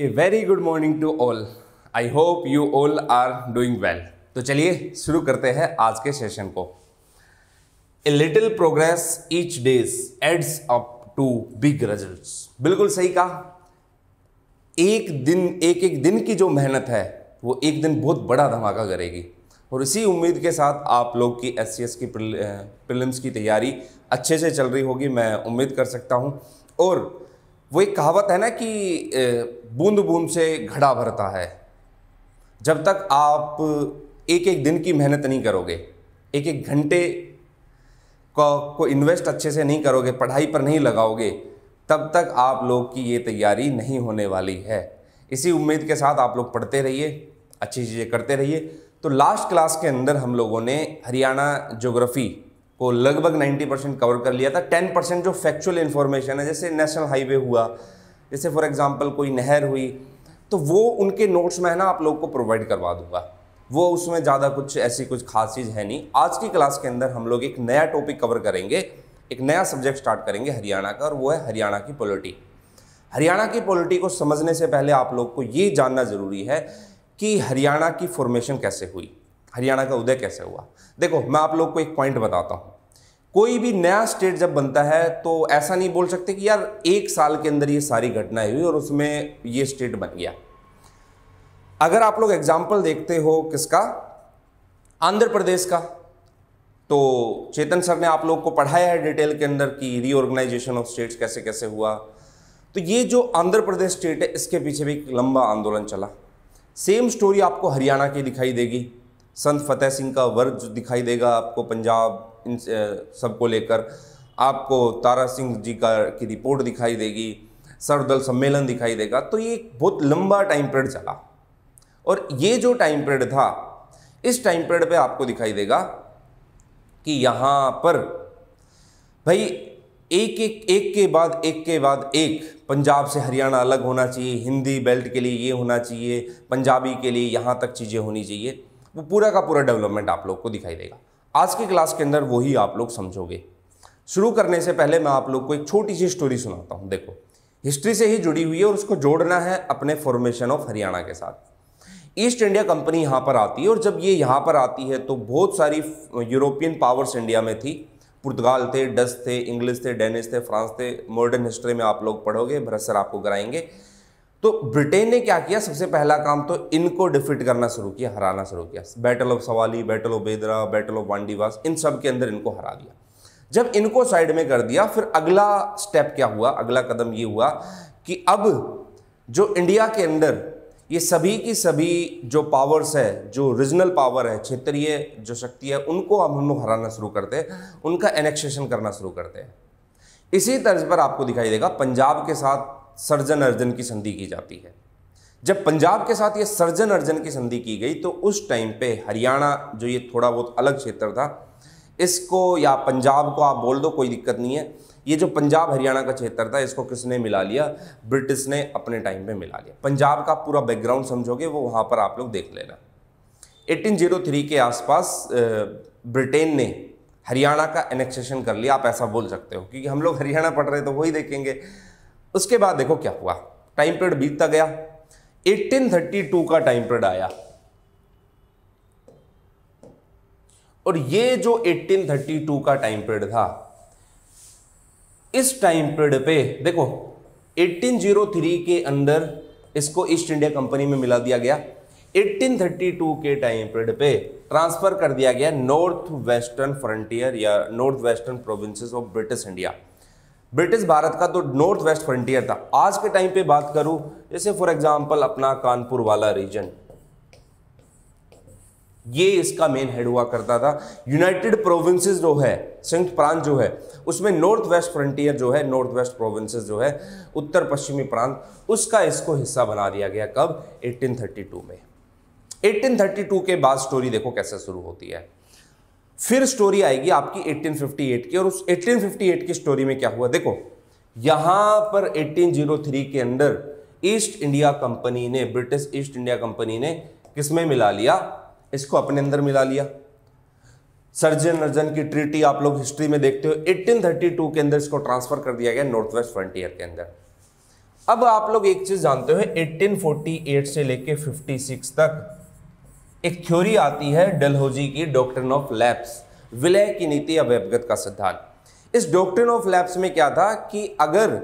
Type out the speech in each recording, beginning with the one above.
A very good morning to all I hope you all are doing well तो चलिए, शुरू करते हैं आज के सेशन को। A little progress each days adds up to big results बिल्कुल सही कहा। एक दिन एक एक दिन की जो मेहनत है, वो एक दिन बहुत बड़ा धमाका करेगी। और इसी उम्मीद के साथ आप लोग की एस की प्रिलिम्स की तैयारी अच्छे से चल रही होगी, मैं उम्मीद कर सकता हूँ। और वो एक कहावत है ना कि बूंद बूंद से घड़ा भरता है। जब तक आप एक एक दिन की मेहनत नहीं करोगे एक एक घंटे को को इन्वेस्ट अच्छे से नहीं करोगे, पढ़ाई पर नहीं लगाओगे, तब तक आप लोग की ये तैयारी नहीं होने वाली है। इसी उम्मीद के साथ आप लोग पढ़ते रहिए, अच्छी चीज़ें करते रहिए। तो लास्ट क्लास के अंदर हम लोगों ने हरियाणा जोग्राफ़ी को लगभग 90 परसेंट कवर कर लिया था। 10 परसेंट जो फैक्चुअल इन्फॉर्मेशन है, जैसे नेशनल हाईवे हुआ, जैसे फॉर एग्जांपल कोई नहर हुई तो वो उनके नोट्स में है ना, आप लोग को प्रोवाइड करवा दूँगा। वो उसमें ज़्यादा कुछ ऐसी कुछ खास चीज़ है नहीं। आज की क्लास के अंदर हम लोग एक नया टॉपिक कवर करेंगे, एक नया सब्जेक्ट स्टार्ट करेंगे हरियाणा का, और वो है हरियाणा की पॉलिटी हरियाणा की पॉलिटी को समझने से पहले आप लोग को ये जानना ज़रूरी है कि हरियाणा की फॉर्मेशन कैसे हुई, हरियाणा का उदय कैसे हुआ। देखो, मैं आप लोग को एक पॉइंट बताता हूँ। कोई भी नया स्टेट जब बनता है तो ऐसा नहीं बोल सकते कि यार एक साल के अंदर ये सारी घटनाएँ हुई और उसमें ये स्टेट बन गया। अगर आप लोग एग्ज़ाम्पल देखते हो किसका? आंध्र प्रदेश का। तो चेतन सर ने आप लोग को पढ़ाया है डिटेल के अंदर कि रीऑर्गेनाइजेशन ऑफ़ स्टेट्स कैसे कैसे हुआ। तो ये जो आंध्र प्रदेश स्टेट है, इसके पीछे भी एक लंबा आंदोलन चला। सेम स्टोरी आपको हरियाणा की दिखाई देगी। संत फतेह सिंह का वर्ग दिखाई देगा आपको, पंजाब इन सबको लेकर आपको तारा सिंह जी का, की रिपोर्ट दिखाई देगी सर्वदल सम्मेलन दिखाई देगा तो ये बहुत लंबा टाइम पीरियड चला। और ये जो टाइम पीरियड था, इस टाइम पीरियड पे आपको दिखाई देगा कि यहाँ पर, भाई, एक एक एक के बाद एक के बाद एक, पंजाब से हरियाणा अलग होना चाहिए, हिंदी बेल्ट के लिए ये होना चाहिए, पंजाबी के लिए यहाँ तक चीज़ें होनी चाहिए, वो पूरा का पूरा डेवलपमेंट आप लोग को दिखाई देगा। आज की क्लास के अंदर वही आप लोग समझोगे। शुरू करने से पहले मैं आप लोग को एक छोटी सी स्टोरी सुनाता हूँ। देखो हिस्ट्री से ही जुड़ी हुई है और उसको जोड़ना है अपने फॉर्मेशन ऑफ़ हरियाणा के साथ। ईस्ट इंडिया कंपनी यहाँ पर आती है और जब ये यहाँ पर आती है तो बहुत सारी यूरोपियन पावर्स इंडिया में थी। पुर्तगाल थे, डच थे इंग्लिश थे डेनिश थे फ्रांस थे। मॉडर्न हिस्ट्री में आप लोग पढ़ोगे भरत सर आपको कराएँगे। तो ब्रिटेन ने क्या किया? सबसे पहला काम तो इनको डिफीट करना शुरू किया, हराना शुरू किया। Battle of Swally battle of Bedara battle of Wandiwash इन सब के अंदर इनको हरा दिया। जब इनको साइड में कर दिया, फिर अगला स्टेप क्या हुआ? अगला कदम ये हुआ कि अब जो इंडिया के अंदर ये सभी की सभी जो पावर्स है, जो रीजनल पावर है, क्षेत्रीय जो शक्ति है, उनको हम लोग हराना शुरू करते हैं, उनका एनेक्सेशन करना शुरू करते हैं। इसी तर्ज पर आपको दिखाई देगा, पंजाब के साथ सर्जन अर्जन की संधि की जाती है। जब पंजाब के साथ ये सर्जन अर्जन की संधि की गई तो उस टाइम पे हरियाणा जो ये थोड़ा बहुत अलग क्षेत्र था, इसको या पंजाब को आप बोल दो, कोई दिक्कत नहीं है। ये जो पंजाब हरियाणा का क्षेत्र था, इसको किसने मिला लिया? ब्रिटिश ने अपने टाइम पे मिला लिया। पंजाब का पूरा बैकग्राउंड समझोगे, वो वहाँ पर आप लोग देख लेना। 1803 के आसपास ब्रिटेन ने हरियाणा का एनेक्सेशन कर लिया। आप ऐसा बोल सकते हो, क्योंकि हम लोग हरियाणा पढ़ रहे तो वही देखेंगे। उसके बाद देखो क्या हुआ। टाइम पीरियड बीतता गया। 1832 का टाइम पीरियड आया। और ये जो 1832 का टाइम पीरियड था, इस टाइम पीरियड पे देखो 1803 के अंदर इसको ईस्ट इंडिया कंपनी में मिला दिया गया। 1832 के टाइम पीरियड पे ट्रांसफ़र कर दिया गया नॉर्थ वेस्टर्न फ्रंटियर या north western provinces of British India British Bharat का तो नॉर्थ वेस्ट फ्रंटियर था। आज के टाइम पे बात करूँ, जैसे फॉर एग्जांपल अपना कानपुर वाला रीजन ये इसका मेन हेड हुआ करता था। यूनाइटेड प्रोविंसेस जो है, संयुक्त प्रांत जो है, उसमें नॉर्थ वेस्ट फ्रंटियर जो है, नॉर्थ वेस्ट प्रोविंसेस जो है, उत्तर पश्चिमी प्रांत, उसका इसको हिस्सा बना दिया गया कब? 1832 में। 1832 के बाद स्टोरी देखो कैसे शुरू होती है। फिर स्टोरी आएगी आपकी 1858 की और उस 1858 की स्टोरी में क्या हुआ? देखो, यहाँ पर 1803 के अंदर ईस्ट इंडिया कंपनी ने ब्रिटिश ईस्ट इंडिया कंपनी ने किसमें मिला लिया? इसको अपने अंदर मिला लिया। सर्जन अर्जन की ट्रीटी आप लोग हिस्ट्री में देखते हो 1832 के अंदर इसको ट्रांसफ़र कर दिया गया नॉर्थ वेस्ट फ्रंटियर के अंदर। अब आप लोग एक चीज़ जानते हो 1848 से लेके 56 तक एक थ्योरी आती है डलहोजी की डॉक्ट्रिन ऑफ़ लैब्स, विलय की नीति अवैवगत का सिद्धांत। इस डॉक्ट्रिन ऑफ़ लैब्स में क्या था कि अगर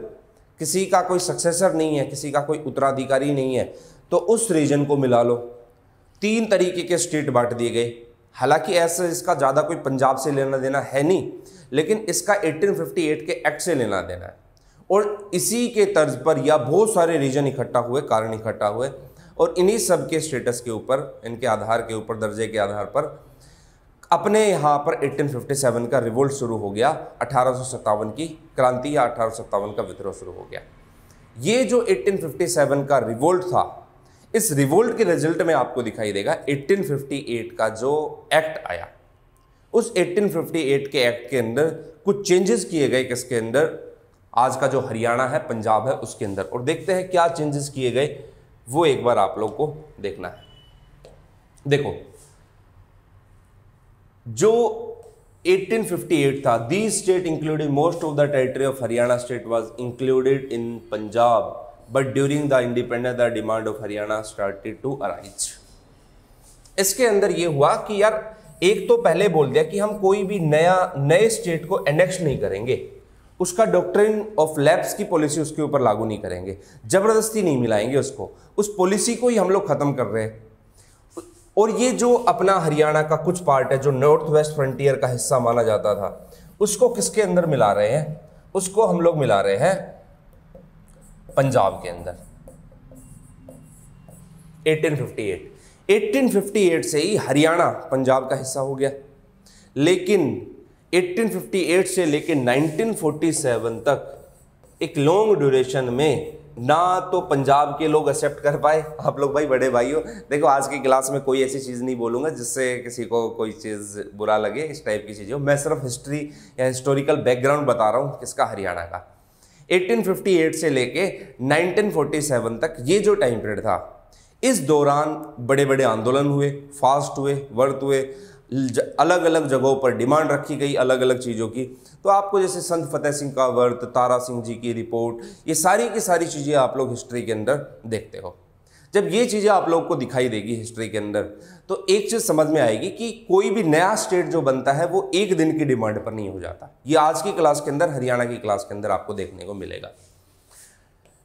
किसी का कोई सक्सेसर नहीं है, किसी का कोई उत्तराधिकारी नहीं है तो उस रीजन को मिला लो। तीन तरीके के स्टेट बांट दिए गए। हालाँकि ऐसे इसका ज़्यादा कोई पंजाब से लेना देना है नहीं, लेकिन इसका 1858 के एक्ट से लेना देना है। और इसी के तर्ज पर या बहुत सारे रीजन इकट्ठा हुए, कारण इकट्ठा हुए और इन्हीं सब के स्टेटस के ऊपर, इनके आधार के ऊपर, दर्जे के आधार पर, अपने यहाँ पर 1857 का रिवोल्ट शुरू हो गया, अठारह की क्रांति या अठारह का विद्रोह शुरू हो गया। ये जो 1857 का रिवोल्ट था, इस रिवोल्ट के रिज़ल्ट में आपको दिखाई देगा 1858 का जो एक्ट आया। उस 1858 के एक्ट के अंदर कुछ चेंजेस किए गए किसके अंदर? आज का जो हरियाणा है, पंजाब है, उसके अंदर। और देखते हैं क्या चेंजेस किए गए। वो एक बार आप लोग को देखना है। देखो, जो 1858 था the state including most of the territory of Haryana state was included in Punjab but during the independence the demand of Haryana started to arise इसके अंदर यह हुआ कि यार, एक तो पहले बोल दिया कि हम कोई भी नया, नए स्टेट को एनेक्स नहीं करेंगे। उसका डॉक्ट्रिन ऑफ़ लैब्स की पॉलिसी उसके ऊपर लागू नहीं करेंगे। ज़बरदस्ती नहीं मिलाएँगे उसको। उस पॉलिसी को ही हम लोग खत्म कर रहे हैं। और ये जो अपना हरियाणा का कुछ पार्ट है, जो नॉर्थ वेस्ट फ्रंटियर का हिस्सा माना जाता था, उसको किसके अंदर मिला रहे हैं? उसको हम लोग मिला रहे हैं पंजाब के अंदर। 1858 1858 से ही हरियाणा पंजाब का हिस्सा हो गया। लेकिन 1858 से लेकर 1947 तक एक लॉन्ग ड्यूरेशन में ना तो पंजाब के लोग एक्सेप्ट कर पाए। आप लोग भाई, बड़े भाई हो। देखो, आज की क्लास में कोई ऐसी चीज़ नहीं बोलूँगा जिससे किसी को कोई चीज़ बुरा लगे, इस टाइप की चीज़। हो मैं सिर्फ़ हिस्ट्री या हिस्टोरिकल बैकग्राउंड बता रहा हूँ किसका, हरियाणा का। 1858 से लेके 1947 तक ये जो टाइम पीरियड था, इस दौरान बड़े बड़े आंदोलन हुए फास्ट हुए वर्त हुए। अलग अलग जगहों पर डिमांड रखी गई अलग अलग चीज़ों की। तो आपको जैसे संत फतेह सिंह का वर्त, तारा सिंह जी की रिपोर्ट, ये सारी की सारी चीज़ें आप लोग हिस्ट्री के अंदर देखते हो। जब ये चीज़ें आप लोग को दिखाई देगी हिस्ट्री के अंदर तो एक चीज़ समझ में आएगी कि कोई भी नया स्टेट जो बनता है, वो एक दिन की डिमांड पर नहीं हो जाता। ये आज की क्लास के अंदर, हरियाणा की क्लास के अंदर आपको देखने को मिलेगा।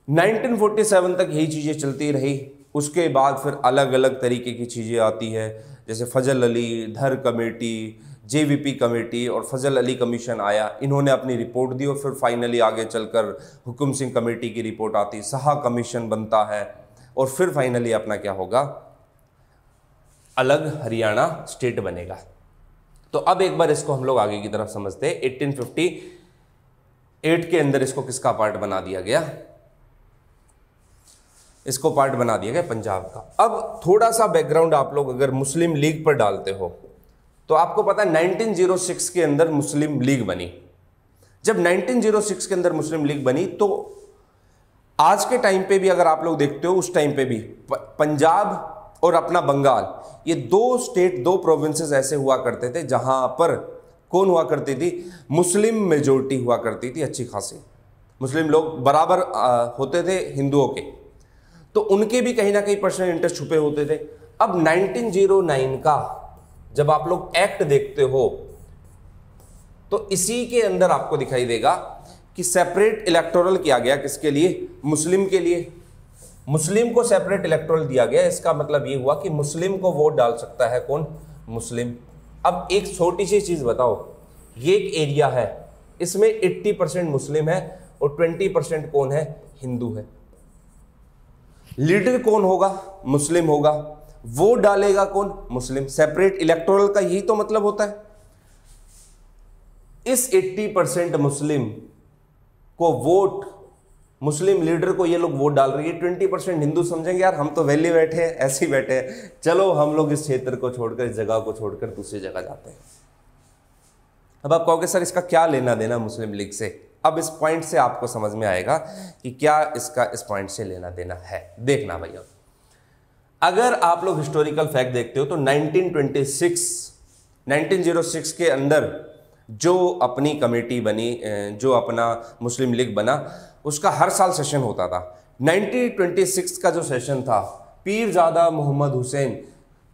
1947 तक यही चीज़ें चलती रही। उसके बाद फिर अलग अलग तरीके की चीज़ें आती है। जैसे फजल अली, धर कमेटी, जेवीपी कमेटी और फजल अली कमीशन आया। इन्होंने अपनी रिपोर्ट दी और फिर फाइनली आगे चलकर हुकुम सिंह कमेटी की रिपोर्ट आती। सहा कमीशन बनता है और फिर फाइनली अपना क्या होगा? अलग हरियाणा स्टेट बनेगा। तो अब एक बार इसको हम लोग आगे की तरफ़ समझते हैं। 1858 के अंदर इसको किसका पार्ट बना दिया गया? इसको पार्ट बना दिया गया पंजाब का। अब थोड़ा सा बैकग्राउंड आप लोग अगर मुस्लिम लीग पर डालते हो तो आपको पता है 1906 के अंदर मुस्लिम लीग बनी। जब 1906 के अंदर मुस्लिम लीग बनी तो आज के टाइम पे भी अगर आप लोग देखते हो, उस टाइम पे भी पंजाब और अपना बंगाल, ये दो स्टेट दो प्रोविंसेस ऐसे हुआ करते थे, जहाँ पर कौन हुआ करती थी? मुस्लिम मेजोरिटी हुआ करती थी, अच्छी खासी। मुस्लिम लोग बराबर होते थे हिंदुओं के। तो उनके भी कहीं ना कहीं पर्सनल इंटरेस्ट छुपे होते थे। अब 1909 का जब आप लोग एक्ट देखते हो तो इसी के अंदर आपको दिखाई देगा कि सेपरेट इलेक्टोरल किया गया किसके लिए? मुस्लिम के लिए। मुस्लिम को सेपरेट इलेक्टोरल दिया गया। इसका मतलब ये हुआ कि मुस्लिम को वोट डाल सकता है कौन? मुस्लिम। अब एक छोटी सी चीज़ बताओ, ये एक एरिया है। इसमें 80 परसेंट मुस्लिम है और 20 परसेंट कौन है? हिंदू है। लीडर कौन होगा? मुस्लिम होगा। वोट डालेगा कौन? मुस्लिम। सेपरेट इलेक्टोरल का यही तो मतलब होता है। इस 80 परसेंट मुस्लिम को वोट, मुस्लिम लीडर को ये लोग वोट डाल रही है। ट्वेंटी परसेंट हिंदू समझेंगे, यार, हम तो वैली बैठे हैं, ऐसे ही बैठे हैं। चलो, हम लोग इस क्षेत्र को छोड़कर, इस जगह को छोड़कर दूसरी जगह जाते हैं। अब आप कहोगे, सर, इसका क्या लेना देना मुस्लिम लीग से? अब इस पॉइंट से आपको समझ में आएगा कि क्या इसका इस पॉइंट से लेना देना है। देखना भैया। अगर आप लोग हिस्टोरिकल फैक्ट देखते हो तो 1926 1906 के अंदर जो अपनी कमेटी बनी जो अपना मुस्लिम लीग बना, उसका हर साल सेशन होता था। 1926 का जो सेशन था पीरजादा मोहम्मद हुसैन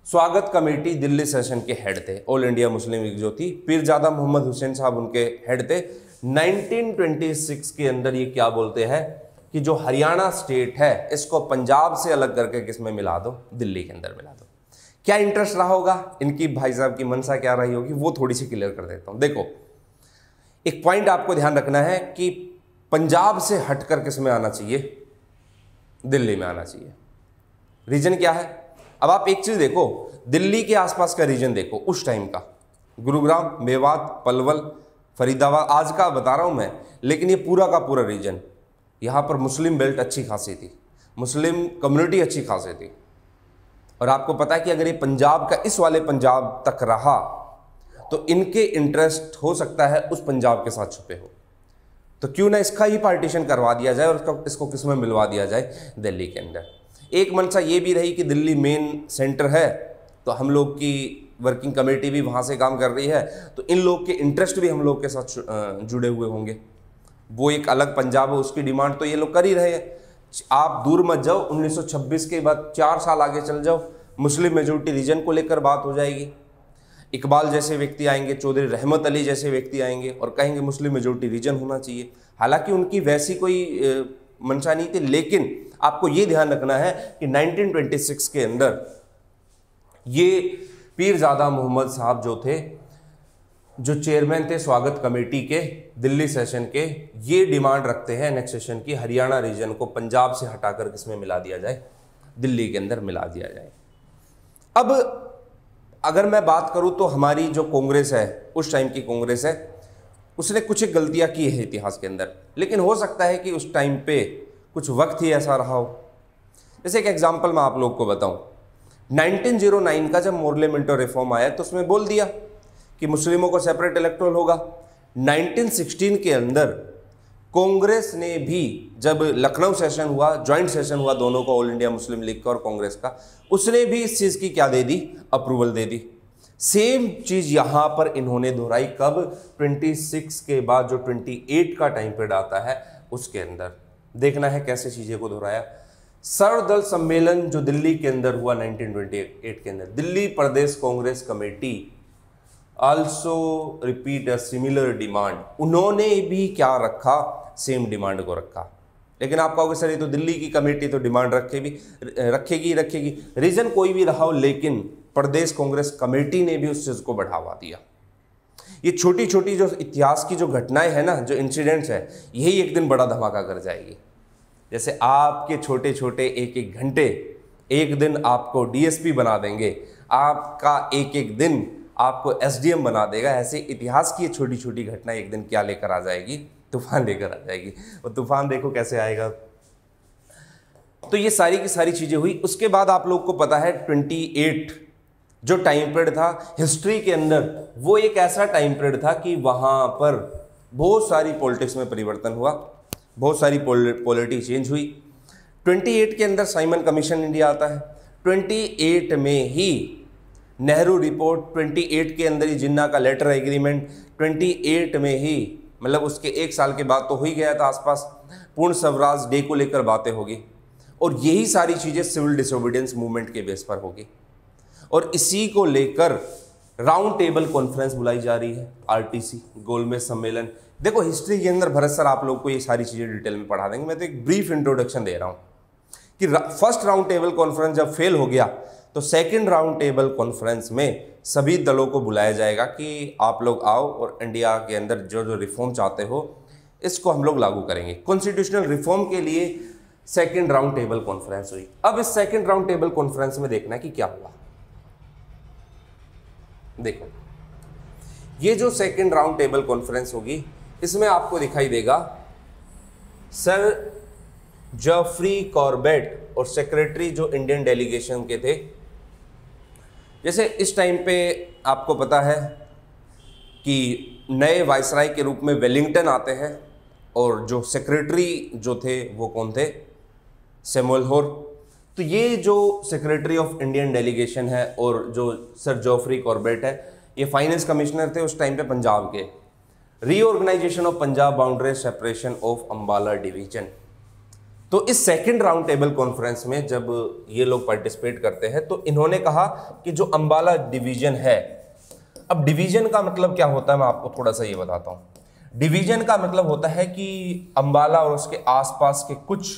स्वागत कमेटी दिल्ली सेशन के हेड थे। ऑल इंडिया मुस्लिम लीग जो थी पीरजादा मोहम्मद हुसैन साहब उनके हेड थे। 1926 के अंदर ये क्या बोलते हैं कि जो हरियाणा स्टेट है, इसको पंजाब से अलग करके किसमें मिला दो? दिल्ली के अंदर मिला दो। क्या इंटरेस्ट रहा होगा? इनकी भाई साहब की मनसा क्या रही होगी? वो थोड़ी सी क्लियर कर देता हूँ। देखो, एक पॉइंट आपको ध्यान रखना है कि पंजाब से हटकर किसमें आना चाहिए? दिल्ली में आना चाहिए। रीजन क्या है? अब आप एक चीज़ देखो, दिल्ली के आसपास का रीजन देखो, उस टाइम का। गुरुग्राम, मेवात, पलवल फरीदाबाद, आज का बता रहा हूँ मैं, लेकिन ये पूरा का पूरा रीजन यहाँ पर मुस्लिम बेल्ट अच्छी खासी थी। मुस्लिम कम्युनिटी अच्छी खासी थी। और आपको पता है कि अगर ये पंजाब का, इस वाले पंजाब तक रहा तो इनके इंटरेस्ट हो सकता है उस पंजाब के साथ छुपे हो। तो क्यों ना इसका ही पार्टीशन करवा दिया जाए और इसका किसमें मिलवा दिया जाए? दिल्ली के अंदर। एक मंशा ये भी रही कि दिल्ली मेन सेंटर है तो हम लोग की वर्किंग कमेटी भी वहाँ से काम कर रही है तो इन लोग के इंटरेस्ट भी हम लोग के साथ जुड़े हुए होंगे। वो एक अलग पंजाब है, उसकी डिमांड तो ये लोग कर ही रहे हैं। आप दूर मत जाओ 1926 के बाद चार साल आगे चल जाओ, मुस्लिम मेजोरिटी रीजन को लेकर बात हो जाएगी। इकबाल जैसे व्यक्ति आएँगे, चौधरी रहमत अली जैसे व्यक्ति आएँगे और कहेंगे मुस्लिम मेजोरिटी रीजन होना चाहिए। हालाँकि उनकी वैसी कोई मंशा नहीं थी, लेकिन आपको ये ध्यान रखना है कि 1926 के अंदर ये पीरजादा मोहम्मद साहब जो थे, जो चेयरमैन थे स्वागत कमेटी के, दिल्ली सेशन के, ये डिमांड रखते हैं नेक्स्ट सेशन की हरियाणा रीजन को पंजाब से हटाकर किसमें मिला दिया जाए? दिल्ली के अंदर मिला दिया जाए। अब अगर मैं बात करूँ तो हमारी जो कांग्रेस है, उस टाइम की कांग्रेस है, उसने कुछ गलतियाँ की है इतिहास के अंदर। लेकिन हो सकता है कि उस टाइम पे कुछ वक्त ही ऐसा रहा हो। जैसे एक एग्जांपल मैं आप लोग को बताऊँ। 1909 का जब मोरले मिंटो रिफॉर्म आया तो उसमें बोल दिया कि मुस्लिमों को सेपरेट इलेक्ट्रोल होगा। 1916 के अंदर कांग्रेस ने भी जब लखनऊ सेशन हुआ, ज्वाइंट सेशन हुआ दोनों का, ऑल इंडिया मुस्लिम लीग का और कांग्रेस का, उसने भी इस चीज़ की क्या दे दी? अप्रूवल दे दी। सेम चीज़ यहाँ पर इन्होंने दोहराई, कब? 26 के बाद, जो 28 का टाइम पीरियड आता है, उसके अंदर। देखना है कैसे चीज़ें को दोहराया। सर्वदल सम्मेलन जो दिल्ली के अंदर हुआ 1928 के अंदर, Delhi Pradesh Congress committee also repeat a similar demand उन्होंने भी क्या रखा? सेम डिमांड को रखा। लेकिन आप कहोगे, सर, ये तो दिल्ली की कमेटी तो डिमांड रखे भी रखेगी रखेगी। रीजन कोई भी रहा हो, लेकिन प्रदेश कांग्रेस कमेटी ने भी उस चीज़ को बढ़ावा दिया। ये छोटी छोटी जो इतिहास की जो घटनाएँ हैं ना, जो इंसिडेंट्स है, यही एक दिन बड़ा धमाका कर जाएगी। जैसे आपके छोटे छोटे एक एक घंटे एक दिन आपको डीएसपी बना देंगे, आपका एक एक दिन आपको एसडीएम बना देगा, ऐसे इतिहास की छोटी छोटी घटना एक दिन क्या लेकर आ जाएगी? तूफ़ान लेकर आ जाएगी। और तूफ़ान देखो कैसे आएगा। तो ये सारी की सारी चीज़ें हुई। उसके बाद आप लोग को पता है 28 जो टाइम पीरियड था, हिस्ट्री के अंदर वो एक ऐसा टाइम पीरियड था कि वहाँ पर बहुत सारी पॉलिटिक्स में परिवर्तन हुआ। बहुत सारी पॉलिटी चेंज हुई। 28 के अंदर साइमन कमीशन इंडिया आता है। 28 में ही नेहरू रिपोर्ट 28 के अंदर ही जिन्ना का लेटर एग्रीमेंट 28 में ही मतलब उसके एक साल के बाद तो हो ही गया था आसपास, पूर्ण स्वराज डे को लेकर बातें होगी। और यही सारी चीज़ें सिविल डिसोबीडियंस मूवमेंट के बेस पर होगी। और इसी को लेकर राउंड टेबल कॉन्फ्रेंस बुलाई जा रही है, आरटीसी, गोलमेज सम्मेलन देखो हिस्ट्री के अंदर भरत सर, आप लोग को ये सारी चीज़ें डिटेल में पढ़ा देंगे। मैं तो एक ब्रीफ इंट्रोडक्शन दे रहा हूँ कि फ़र्स्ट राउंड टेबल कॉन्फ्रेंस जब फेल हो गया तो सेकेंड राउंड टेबल कॉन्फ्रेंस में सभी दलों को बुलाया जाएगा कि आप लोग आओ और इंडिया के अंदर जो जो रिफॉर्म चाहते हो, इसको हम लोग लागू करेंगे। कॉन्स्टिट्यूशनल रिफॉर्म के लिए सेकेंड राउंड टेबल कॉन्फ्रेंस हुई। अब इस सेकेंड राउंड टेबल कॉन्फ्रेंस में देखना है कि क्या हुआ। देखो, ये जो सेकेंड राउंड टेबल कॉन्फ्रेंस होगी इसमें आपको दिखाई देगा, सर जॉफ्री कॉर्बेट और सेक्रेटरी जो इंडियन डेलीगेशन के थे, जैसे इस टाइम पे आपको पता है कि नए वायसराय के रूप में वेलिंगटन आते हैं और जो सेक्रेटरी जो थे वो कौन थे? सेमुअल होर। तो ये जो सेक्रेटरी ऑफ़ इंडियन डेलीगेशन है और जो सर जोफ्री कॉर्बेट है, ये फाइनेंस कमिश्नर थे उस टाइम पे पंजाब के। Reorganisation of Punjab boundary separation of Ambala division तो इस सेकंड राउंड टेबल कॉन्फ्रेंस में जब ये लोग पार्टिसिपेट करते हैं तो इन्होंने कहा कि जो अंबाला डिवीज़न है, अब डिवीज़न का मतलब क्या होता है, मैं आपको थोड़ा सा ये बताता हूँ। डिवीज़न का मतलब होता है कि अंबाला और उसके आसपास के कुछ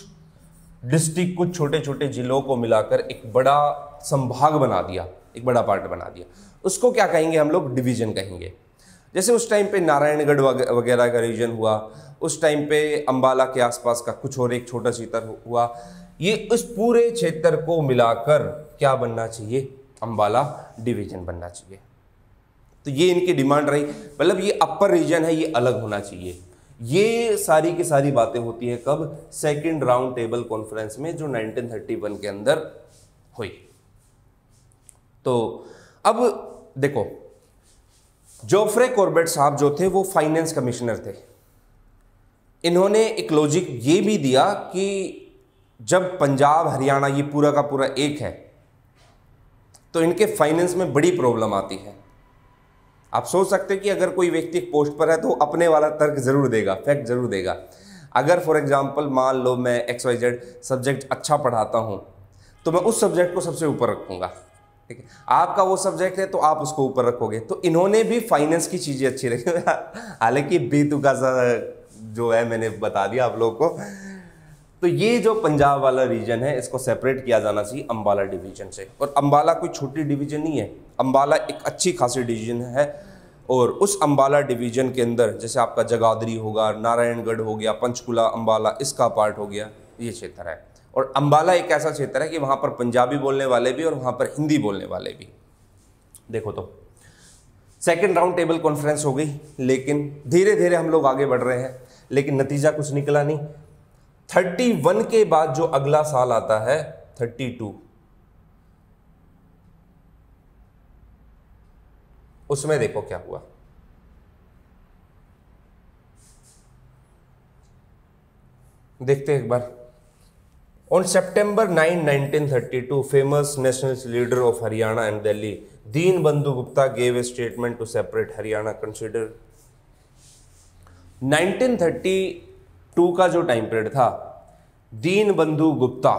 डिस्ट्रिक्ट कुछ छोटे छोटे जिलों को मिलाकर एक बड़ा संभाग बना दिया, एक बड़ा पार्ट बना दिया। उसको क्या कहेंगे हम लोग? डिवीज़न कहेंगे। जैसे उस टाइम पे नारायणगढ़ वगैरह का रीजन हुआ, उस टाइम पे अंबाला के आसपास का कुछ और एक छोटा क्षेत्र हुआ, ये उस पूरे क्षेत्र को मिलाकर क्या बनना चाहिए? अंबाला डिवीज़न बनना चाहिए। तो ये इनकी डिमांड रही। मतलब ये अपर रीजन है, ये अलग होना चाहिए। ये सारी की सारी बातें होती है कब? सेकंड राउंड टेबल कॉन्फ्रेंस में, जो 1931 के अंदर हुई। तो अब देखो जोफ्रे कॉर्बेट साहब जो थे, वो फाइनेंस कमिश्नर थे। इन्होंने एक लॉजिक ये भी दिया कि जब पंजाब, हरियाणा ये पूरा का पूरा एक है तो इनके फाइनेंस में बड़ी प्रॉब्लम आती है। आप सोच सकते हैं कि अगर कोई व्यक्ति पोस्ट पर है तो अपने वाला तर्क ज़रूर देगा फैक्ट ज़रूर देगा। अगर फॉर एग्ज़ाम्पल मान लो मैं एक्स वाई जेड सब्जेक्ट अच्छा पढ़ाता हूँ तो मैं उस सब्जेक्ट को सबसे ऊपर रखूँगा। ठीक है? आपका वो सब्जेक्ट है तो आप उसको ऊपर रखोगे। तो इन्होंने भी फाइनेंस की चीज़ें अच्छी रखी। हालाँकि बेतु का जो है, मैंने बता दिया आप लोग को। तो ये जो पंजाब वाला रीजन है, इसको सेपरेट किया जाना चाहिए अम्बाला डिवीज़न से। और अम्बाला कोई छोटी डिवीज़न नहीं है। अम्बाला एक अच्छी खासी डिवीज़न है। और उस अम्बाला डिवीज़न के अंदर, जैसे आपका जगाधरी होगा नारायणगढ़ हो गया, पंचकुला अम्बाला इसका पार्ट हो गया, ये क्षेत्र है। और अंबाला एक ऐसा क्षेत्र है कि वहाँ पर पंजाबी बोलने वाले भी और वहाँ पर हिंदी बोलने वाले भी। देखो तो सेकेंड राउंड टेबल कॉन्फ्रेंस हो गई, लेकिन धीरे धीरे हम लोग आगे बढ़ रहे हैं, लेकिन नतीजा कुछ निकला नहीं। थर्टी वन के बाद जो अगला साल आता है थर्टी टू उसमें देखो क्या हुआ। देखते हैं एक बार। On September 9 1932 famous nationalist leader of Haryana and Delhi Deen Bandhu Gupta gave a statement to separate Haryana consider 1932 का जो टाइम पीरियड था दीन बंधु गुप्ता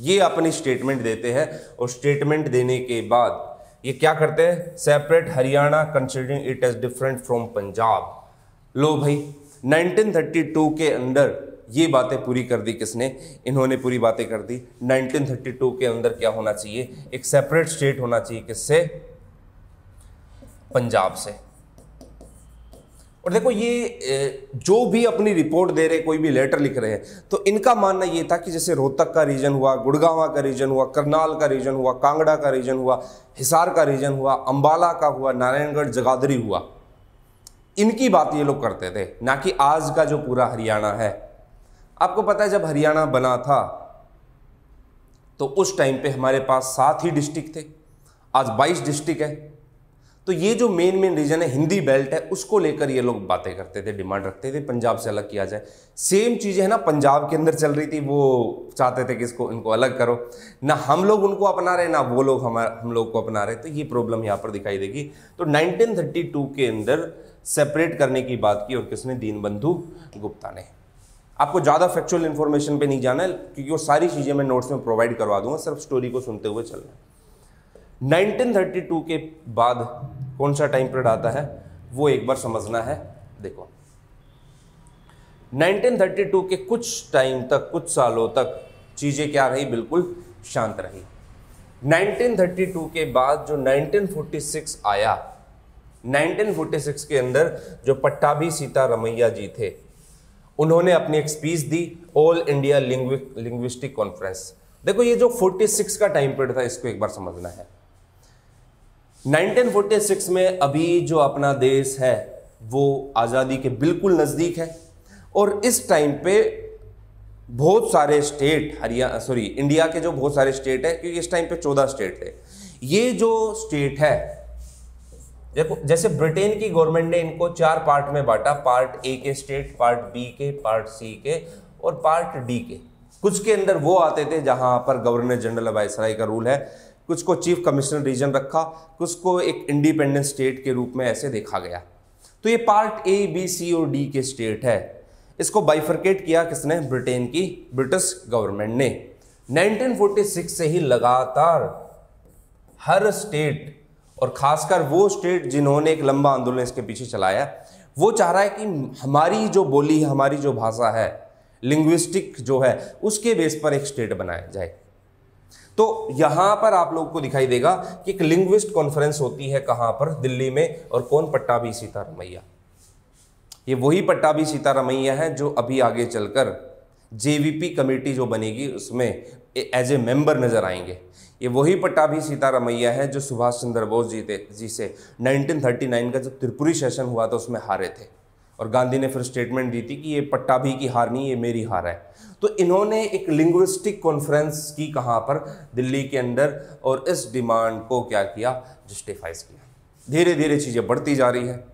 ये अपनी स्टेटमेंट देते हैं और स्टेटमेंट देने के बाद ये क्या करते हैं? Separate Haryana considering it as different from Punjab लो भाई 1932 के अंदर ये बातें पूरी कर दी किसने? इन्होंने पूरी बातें कर दी। 1932 के अंदर क्या होना चाहिए? एक सेपरेट स्टेट होना चाहिए किससे? पंजाब से। और देखो ये जो भी अपनी रिपोर्ट दे रहे, कोई भी लेटर लिख रहे हैं तो इनका मानना ये था कि जैसे रोहतक का रीजन हुआ, गुड़गावा का रीजन हुआ, करनाल का रीजन हुआ, कांगड़ा का रीजन हुआ, हिसार का रीजन हुआ, अंबाला का हुआ, नारायणगढ़, जगाधरी हुआ। इनकी बात ये लोग करते थे, ना कि आज का जो पूरा हरियाणा है। आपको पता है जब हरियाणा बना था तो उस टाइम पे हमारे पास सात ही डिस्ट्रिक्ट थे। आज बाईस डिस्ट्रिक्ट है। तो ये जो मेन मेन रीजन है, हिंदी बेल्ट है, उसको लेकर ये लोग बातें करते थे डिमांड रखते थे, पंजाब से अलग किया जाए। सेम चीज़ें है ना, पंजाब के अंदर चल रही थी, वो चाहते थे कि इसको, इनको अलग करो। ना हम लोग उनको अपना रहे, ना वो लोग हमारे, हम लोग को अपना रहे तो ये प्रॉब्लम यहाँ पर दिखाई देगी। तो 1932 के अंदर सेपरेट करने की बात की और किसने? दीनबंधु गुप्ता ने। आपको ज़्यादा फैक्चुअल इन्फॉर्मेशन पे नहीं जाना है, क्योंकि वो सारी चीज़ें मैं नोट्स में प्रोवाइड करवा दूँगा, सिर्फ़ स्टोरी को सुनते हुए चलना 1932 के बाद कौन सा टाइम पीरियड आता है, वो एक बार समझना है, देखो। 1932 के कुछ टाइम तक, कुछ सालों तक चीज़ें क्या रही? बिल्कुल शांत रही। 1932 के बाद जो 1946 आया 1946 के अंदर जो पट्टाभी सीता रमैया जी थे उन्होंने अपनी एक स्पीच दी ऑल इंडिया लिंग्विस्टिक कॉन्फ्रेंस देखो, ये जो 46 का टाइम पीरियड था, इसको एक बार समझना है। 1946 में अभी जो अपना देश है, वो आज़ादी के बिल्कुल नज़दीक है और इस टाइम पे बहुत सारे स्टेट हरियाणा सॉरी इंडिया के जो बहुत सारे स्टेट है, क्योंकि इस टाइम पे चौदह स्टेट थे। ये जो स्टेट है देखो, जैसे ब्रिटेन की गवर्नमेंट ने इनको चार पार्ट में बांटा, पार्ट ए के स्टेट, पार्ट बी के, पार्ट सी के और पार्ट डी के। कुछ के अंदर वो आते थे जहाँ पर गवर्नर जनरल वायसराय का रूल है। कुछ को चीफ कमिश्नर रीजन रखा, कुछ को एक इंडिपेंडेंट स्टेट के रूप में ऐसे देखा गया। तो ये पार्ट ए, बी, सी और डी के स्टेट है। इसको बाइफरकेट किया किसने? ब्रिटेन की, ब्रिटिश गवर्नमेंट ने। 1946 से ही लगातार हर स्टेट और खासकर वो स्टेट जिन्होंने एक लंबा आंदोलन इसके पीछे चलाया, वो चाह रहा है कि हमारी जो बोली है, हमारी जो भाषा है लिंग्विस्टिक जो है, उसके बेस पर एक स्टेट बनाया जाए। तो यहाँ पर आप लोग को दिखाई देगा कि एक लिंग्विस्ट कॉन्फ्रेंस होती है कहाँ पर? दिल्ली में, और कौन? पट्टाभी सीतारमैया। ये वही पट्टाभी सीतारमैया है जो अभी आगे चलकर जेवीपी कमेटी जो बनेगी, उसमें एज ए मेंबर नज़र आएँगे। ये वही पट्टाभी सीतारमैया है जो सुभाष चंद्र बोस जी थे जी से 1939 का जो त्रिपुरी सेशन हुआ था, उसमें हारे थे। और गांधी ने फिर स्टेटमेंट दी थी कि ये पट्टाभी की हार नहीं, ये मेरी हार है। तो इन्होंने एक लिंग्विस्टिक कॉन्फ्रेंस की कहाँ पर? दिल्ली के अंदर। और इस डिमांड को क्या किया? जस्टिफाइज किया। धीरे धीरे चीज़ें बढ़ती जा रही है।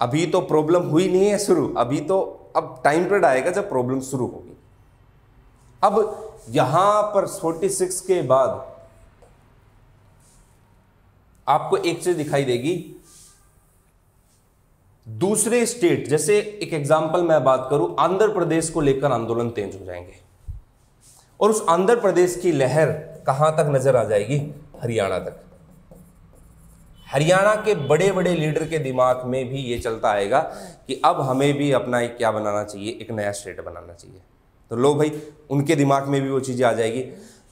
अभी तो प्रॉब्लम हुई नहीं है शुरू। अभी तो अब टाइम पीरियड आएगा जब प्रॉब्लम शुरू होगी। अब यहाँ पर 46 के बाद आपको एक चीज़ दिखाई देगी। दूसरे स्टेट, जैसे एक एग्जांपल मैं बात करूँ, आंध्र प्रदेश को लेकर आंदोलन तेज हो जाएँगे। और उस आंध्र प्रदेश की लहर कहाँ तक नज़र आ जाएगी? हरियाणा तक। हरियाणा के बड़े बड़े लीडर के दिमाग में भी ये चलता आएगा कि अब हमें भी अपना एक क्या बनाना चाहिए? एक नया स्टेट बनाना चाहिए। तो लो भाई, उनके दिमाग में भी वो चीज़ें आ जाएगी।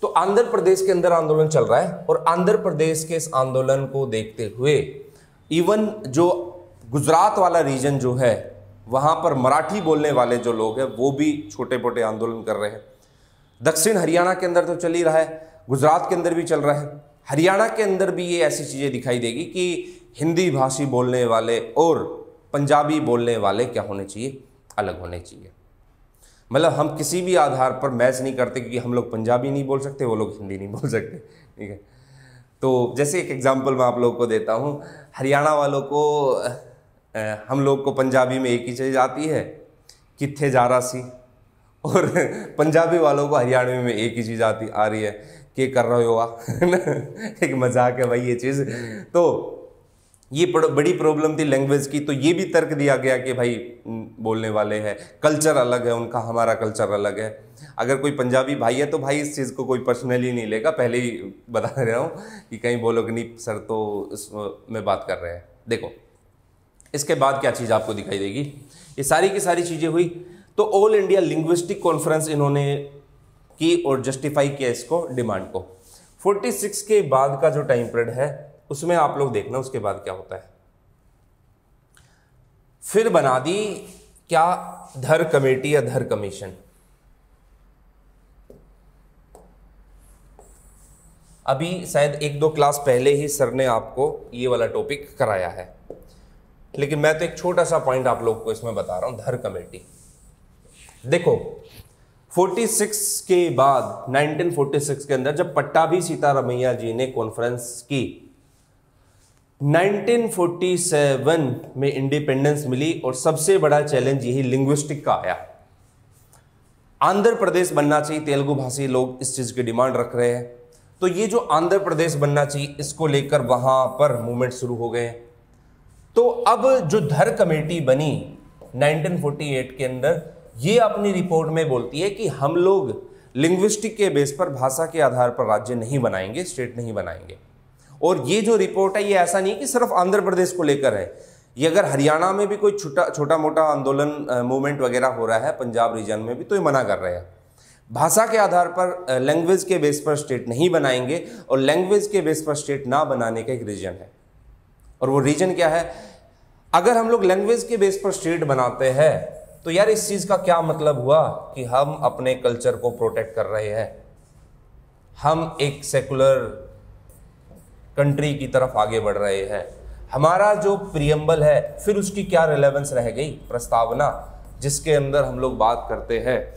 तो आंध्र प्रदेश के अंदर आंदोलन चल रहा है और आंध्र प्रदेश के इस आंदोलन को देखते हुए इवन जो गुजरात वाला रीजन जो है, वहाँ पर मराठी बोलने वाले जो लोग हैं, वो भी छोटे मोटे आंदोलन कर रहे हैं। दक्षिण हरियाणा के अंदर तो चल ही रहा है, गुजरात के अंदर भी चल रहा है। हरियाणा के अंदर भी ये ऐसी चीज़ें दिखाई देगी कि हिंदी भाषी बोलने वाले और पंजाबी बोलने वाले क्या होने चाहिए? अलग होने चाहिए। मतलब हम किसी भी आधार पर मैच नहीं करते क्योंकि हम लोग पंजाबी नहीं बोल सकते, वो लोग हिंदी नहीं बोल सकते, ठीक है? तो जैसे एक एग्जांपल मैं आप लोगों को देता हूँ, हरियाणा वालों को हम लोग को पंजाबी में एक ही चीज़ आती है कितने जा रहा सी? और पंजाबी वालों को हरियाणवी में एक ही चीज़ आती, आ रही है, के कर रहे हो आप? एक मज़ाक है भाई ये चीज़। तो ये बड़ी प्रॉब्लम थी लैंग्वेज की तो ये भी तर्क दिया गया कि भाई बोलने वाले हैं। कल्चर अलग है उनका, हमारा कल्चर अलग है। अगर कोई पंजाबी भाई है तो भाई इस चीज़ को कोई पर्सनली नहीं लेगा। पहले ही बता रहा हूँ कि कहीं बोलोगे नहीं, सर तो इसमें बात कर रहे हैं। देखो, इसके बाद क्या चीज़ आपको दिखाई देगी? ये सारी की सारी चीज़ें हुई तो ऑल इंडिया लिंग्विस्टिक कॉन्फ्रेंस इन्होंने की और जस्टिफाई किया इसको डिमांड को। 46 के बाद का जो टाइम पीरियड है उसमें आप लोग देखना उसके बाद क्या होता है। फिर बना दी क्या? धर कमेटी या धर कमीशन। अभी शायद एक दो क्लास पहले ही सर ने आपको ये वाला टॉपिक कराया है। लेकिन मैं तो एक छोटा सा पॉइंट आप लोग को इसमें बता रहा हूँ, धर कमेटी। देखो 46 के बाद 1946 के अंदर जब पट्टाभी सीतारमैया जी ने कॉन्फ्रेंस की 1947 में इंडिपेंडेंस मिली और सबसे बड़ा चैलेंज यही लिंग्विस्टिक का आया। आंध्र प्रदेश बनना चाहिए, तेलुगु भाषी लोग इस चीज़ की डिमांड रख रहे हैं। तो ये जो आंध्र प्रदेश बनना चाहिए, इसको लेकर वहाँ पर मूवमेंट शुरू हो गए। तो अब जो धर कमेटी बनी 1948 के अंदर, ये अपनी रिपोर्ट में बोलती है कि हम लोग लिंग्विस्टिक के बेस पर भाषा के आधार पर राज्य नहीं बनाएँगे स्टेट नहीं बनाएँगे। और ये जो रिपोर्ट है, ये ऐसा नहीं कि सिर्फ़ आंध्र प्रदेश को लेकर है। ये अगर हरियाणा में भी कोई छोटा छोटा मोटा आंदोलन मूवमेंट वगैरह हो रहा है, पंजाब रीजन में भी तो ये मना कर रहे हैं। भाषा के आधार पर लैंग्वेज के बेस पर स्टेट नहीं बनाएँगे और लैंग्वेज के बेस पर स्टेट ना बनाने का एक रीजन है। और वो रीजन क्या है? अगर हम लोग लैंग्वेज के बेस पर स्टेट बनाते हैं तो यार इस चीज़ का क्या मतलब हुआ कि हम अपने कल्चर को प्रोटेक्ट कर रहे हैं? हम एक सेकुलर कंट्री की तरफ़ आगे बढ़ रहे हैं। हमारा जो प्रियम्बल है, फिर उसकी क्या रिलेवेंस रह गई? प्रस्तावना, जिसके अंदर हम लोग बात करते हैं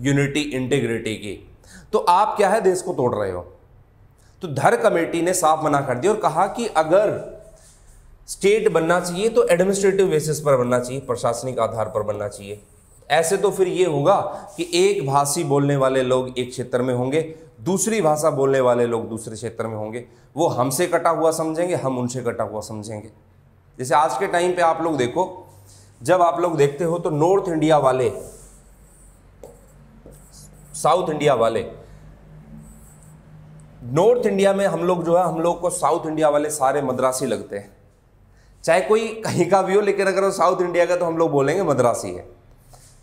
यूनिटी इंटीग्रिटी की। तो आप क्या है देश को तोड़ रहे हो? तो धर कमेटी ने साफ़ मना कर दिया और कहा कि अगर स्टेट बनना चाहिए तो एडमिनिस्ट्रेटिव बेसिस पर बनना चाहिए, प्रशासनिक आधार पर बनना चाहिए। ऐसे तो फिर ये होगा कि एक भाषी बोलने वाले लोग एक क्षेत्र में होंगे दूसरी भाषा बोलने वाले लोग दूसरे क्षेत्र में होंगे। वो हमसे कटा हुआ समझेंगे, हम उनसे कटा हुआ समझेंगे। जैसे आज के टाइम पे आप लोग देखो, जब आप लोग देखते हो तो नॉर्थ इंडिया वाले, साउथ इंडिया वाले, नॉर्थ इंडिया में हम लोग जो है, हम लोग को साउथ इंडिया वाले सारे मद्रासी लगते हैं। चाहे कोई कहीं का भी हो, लेकिन अगर वो साउथ इंडिया का तो हम लोग बोलेंगे मद्रासी है।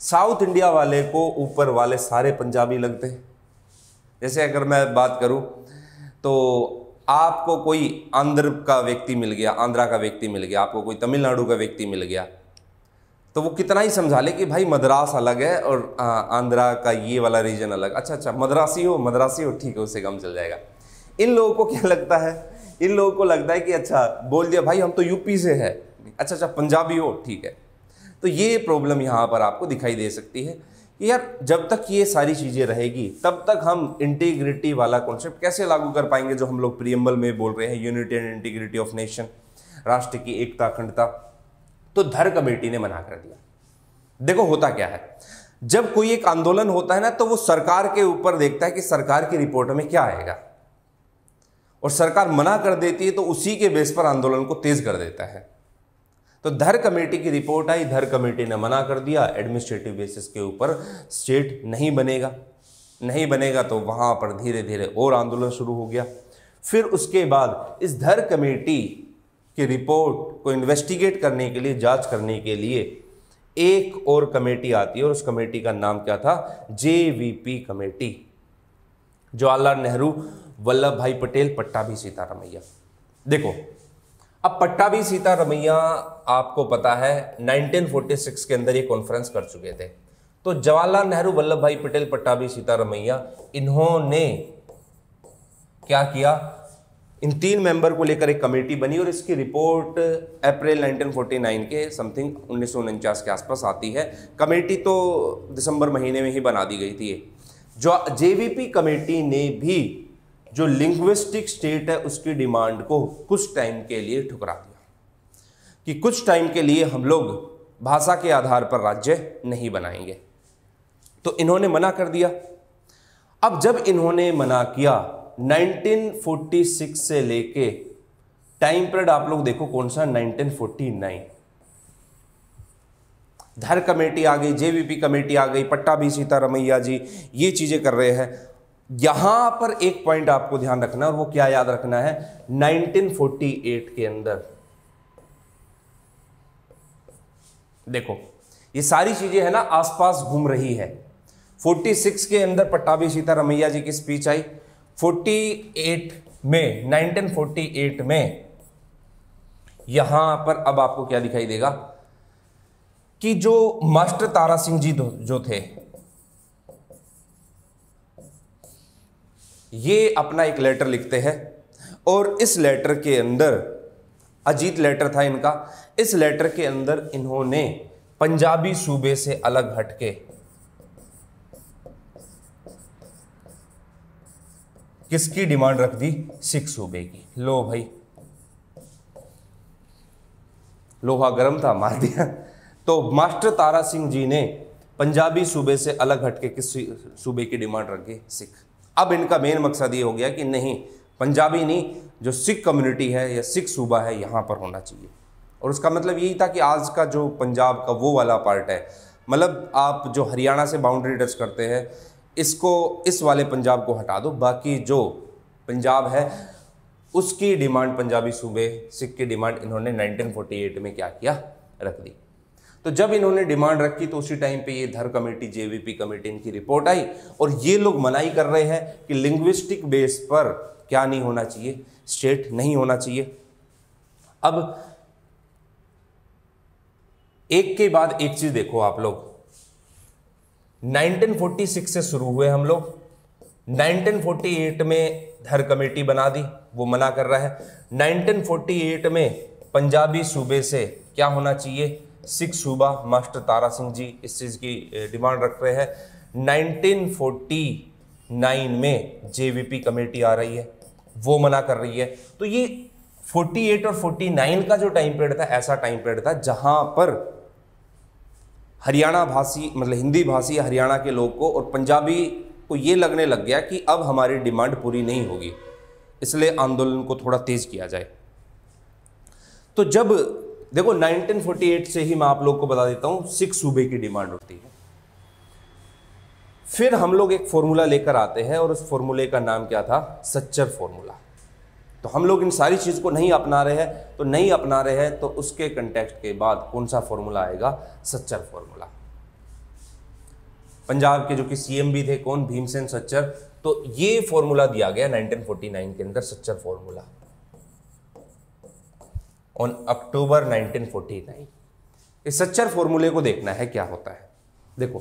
साउथ इंडिया वाले को ऊपर वाले सारे पंजाबी लगते हैं। जैसे अगर मैं बात करूँ तो आपको कोई आंध्र का व्यक्ति मिल गया, आंध्रा का व्यक्ति मिल गया, आपको कोई तमिलनाडु का व्यक्ति मिल गया तो वो कितना ही समझा ले कि भाई मद्रास अलग है और आंध्रा का ये वाला रीजन अलग। अच्छा अच्छा मद्रासी हो मद्रासी हो, ठीक है, उससे कम चल जाएगा। इन लोगों को क्या लगता है? इन लोगों को लगता है कि अच्छा बोल दिया, भाई, हम तो यूपी से है। अच्छा अच्छा पंजाबी हो, ठीक है। तो ये प्रॉब्लम यहाँ पर आपको दिखाई दे सकती है। यार, जब तक ये सारी चीज़ें रहेगी, तब तक हम इंटीग्रिटी वाला कॉन्सेप्ट कैसे लागू कर पाएँगे जो हम लोग प्रियम्बल में बोल रहे हैं unity and integrity of nation राष्ट्र की एकता, अखंडता। तो धर कमेटी ने मना कर दिया। देखो होता क्या है। जब कोई एक आंदोलन होता है ना तो वो सरकार के ऊपर देखता है कि सरकार की रिपोर्ट में क्या आएगा। और सरकार मना कर देती है तो उसी के बेस पर आंदोलन को तेज कर देता है। तो धर कमेटी की रिपोर्ट आई, धर कमेटी ने मना कर दिया एडमिनिस्ट्रेटिव बेसिस के ऊपर स्टेट नहीं बनेगा। नहीं बनेगा तो वहाँ पर धीरे धीरे और आंदोलन शुरू हो गया। फिर उसके बाद इस धर कमेटी की रिपोर्ट को इन्वेस्टिगेट करने के लिए, जाँच करने के लिए एक और कमेटी आती है और उस कमेटी का नाम क्या था? जेवीपी कमेटी जवाहरलाल नेहरू वल्लभ भाई पटेल पट्टाभी सीतारामैया। देखो अब पट्टा भी सीता सीतारमैया आपको पता है 1946 के अंदर ये कॉन्फ्रेंस कर चुके थे। तो जवाहरलाल नेहरू, वल्लभ भाई पटेल, पट्टा पट्टाभी सीतारमैया इन्होंने क्या किया? इन तीन मेंबर को लेकर एक कमेटी बनी और इसकी रिपोर्ट अप्रैल 1949 के समथिंग उन्नीस सौ उनचास के आसपास आती है। कमेटी तो दिसंबर महीने में ही बना दी गई थी जो जेवीपी कमेटी ने भी जो लिंग्विस्टिक स्टेट है, उसकी डिमांड को कुछ टाइम के लिए ठुकरा दिया। कि कुछ टाइम के लिए हम लोग भाषा के आधार पर राज्य नहीं बनाएँगे। तो इन्होंने मना कर दिया। अब जब इन्होंने मना किया 1946 से लेके टाइम पीरियड आप लोग देखो कौन सा 1949 धर कमेटी आ गई, जेवीपी कमेटी आ गई, पट्टा भी सीतारमैया जी, ये चीज़ें कर रहे हैं। यहाँ पर एक पॉइंट आपको ध्यान रखना है और वो क्या याद रखना है? 1948 के अंदर। देखो, ये सारी चीज़ें है ना, आसपास घूम रही है। 46 के अंदर पट्टाभी सीतारमैया जी की स्पीच आई। 48 में 1948 में, यहाँ पर अब आपको क्या दिखाई देगा? कि जो मास्टर तारा सिंह जी जो थे ये अपना एक लेटर लिखते हैं और इस लेटर के अंदर, अजीत लेटर था इनका, इस लेटर के अंदर इन्होंने पंजाबी सूबे से अलग हटके किसकी डिमांड रख दी? सिख सूबे की। लो भाई। लोहा गर्म था, मार दिया। तो मास्टर तारा सिंह जी ने पंजाबी सूबे से अलग हटके किस सूबे की डिमांड रखी सिख। अब इनका मेन मकसद ये हो गया कि नहीं, पंजाबी नहीं, जो सिख कम्युनिटी है या सिख सूबा है, यहाँ पर होना चाहिए। और उसका मतलब यही था कि आज का जो पंजाब का वो वाला पार्ट है मतलब आप जो हरियाणा से बाउंड्री टच करते हैं, इसको, इस वाले पंजाब को हटा दो। बाकी जो पंजाब है, उसकी डिमांड पंजाबी सूबे, सिख की डिमांड इन्होंने 1948 में क्या किया? रख दी। तो जब इन्होंने डिमांड रखी तो उसी टाइम पे ये धर कमेटी, जेवीपी कमेटी, इनकी रिपोर्ट आई और ये लोग मनाई कर रहे हैं कि लिंग्विस्टिक बेस पर क्या नहीं होना चाहिए स्टेट नहीं होना चाहिए। अब एक के बाद एक चीज़ देखो आप लोग। 1946 से शुरू हुए हम लोग। 1948 में धर कमेटी बना दी, वो मना कर रहा है। 1948 में पंजाबी सूबे से क्या होना चाहिए? सिख सूबा मास्टर तारा सिंह जी इस चीज़ की डिमांड रख रहे हैं। 1949 में जेवीपी कमेटी आ रही है, वो मना कर रही है। तो ये 48 और 49 का जो टाइम पीरियड था, ऐसा टाइम पीरियड था जहाँ पर हरियाणा भाषी मतलब हिंदी भाषी हरियाणा के लोग को और पंजाबी को ये लगने लग गया कि अब हमारी डिमांड पूरी नहीं होगी, इसलिए आंदोलन को थोड़ा तेज किया जाए। तो जब देखो 1948 से ही मैं आप लोग को बता देता हूँ, सिक्स सूबे की डिमांड होती है। फिर हम लोग एक फॉर्मूला लेकर आते हैं और उस फॉर्मूले का नाम क्या था? सच्चर फॉर्मूला। तो हम लोग इन सारी चीज़ को नहीं अपना रहे हैं तो नहीं अपना रहे हैं तो उसके कंटेक्ट के बाद कौन सा फॉर्मूला आएगा? सच्चर फॉर्मूला। पंजाब के जो कि सीएम भी थे, कौन? भीमसेन सच्चर। तो ये फॉर्मूला दिया गया 1949 के अंदर, सच्चर फॉर्मूला। ऑन अक्टूबर 1949 इस सच्चर फॉर्मूले को देखना है क्या होता है। देखो।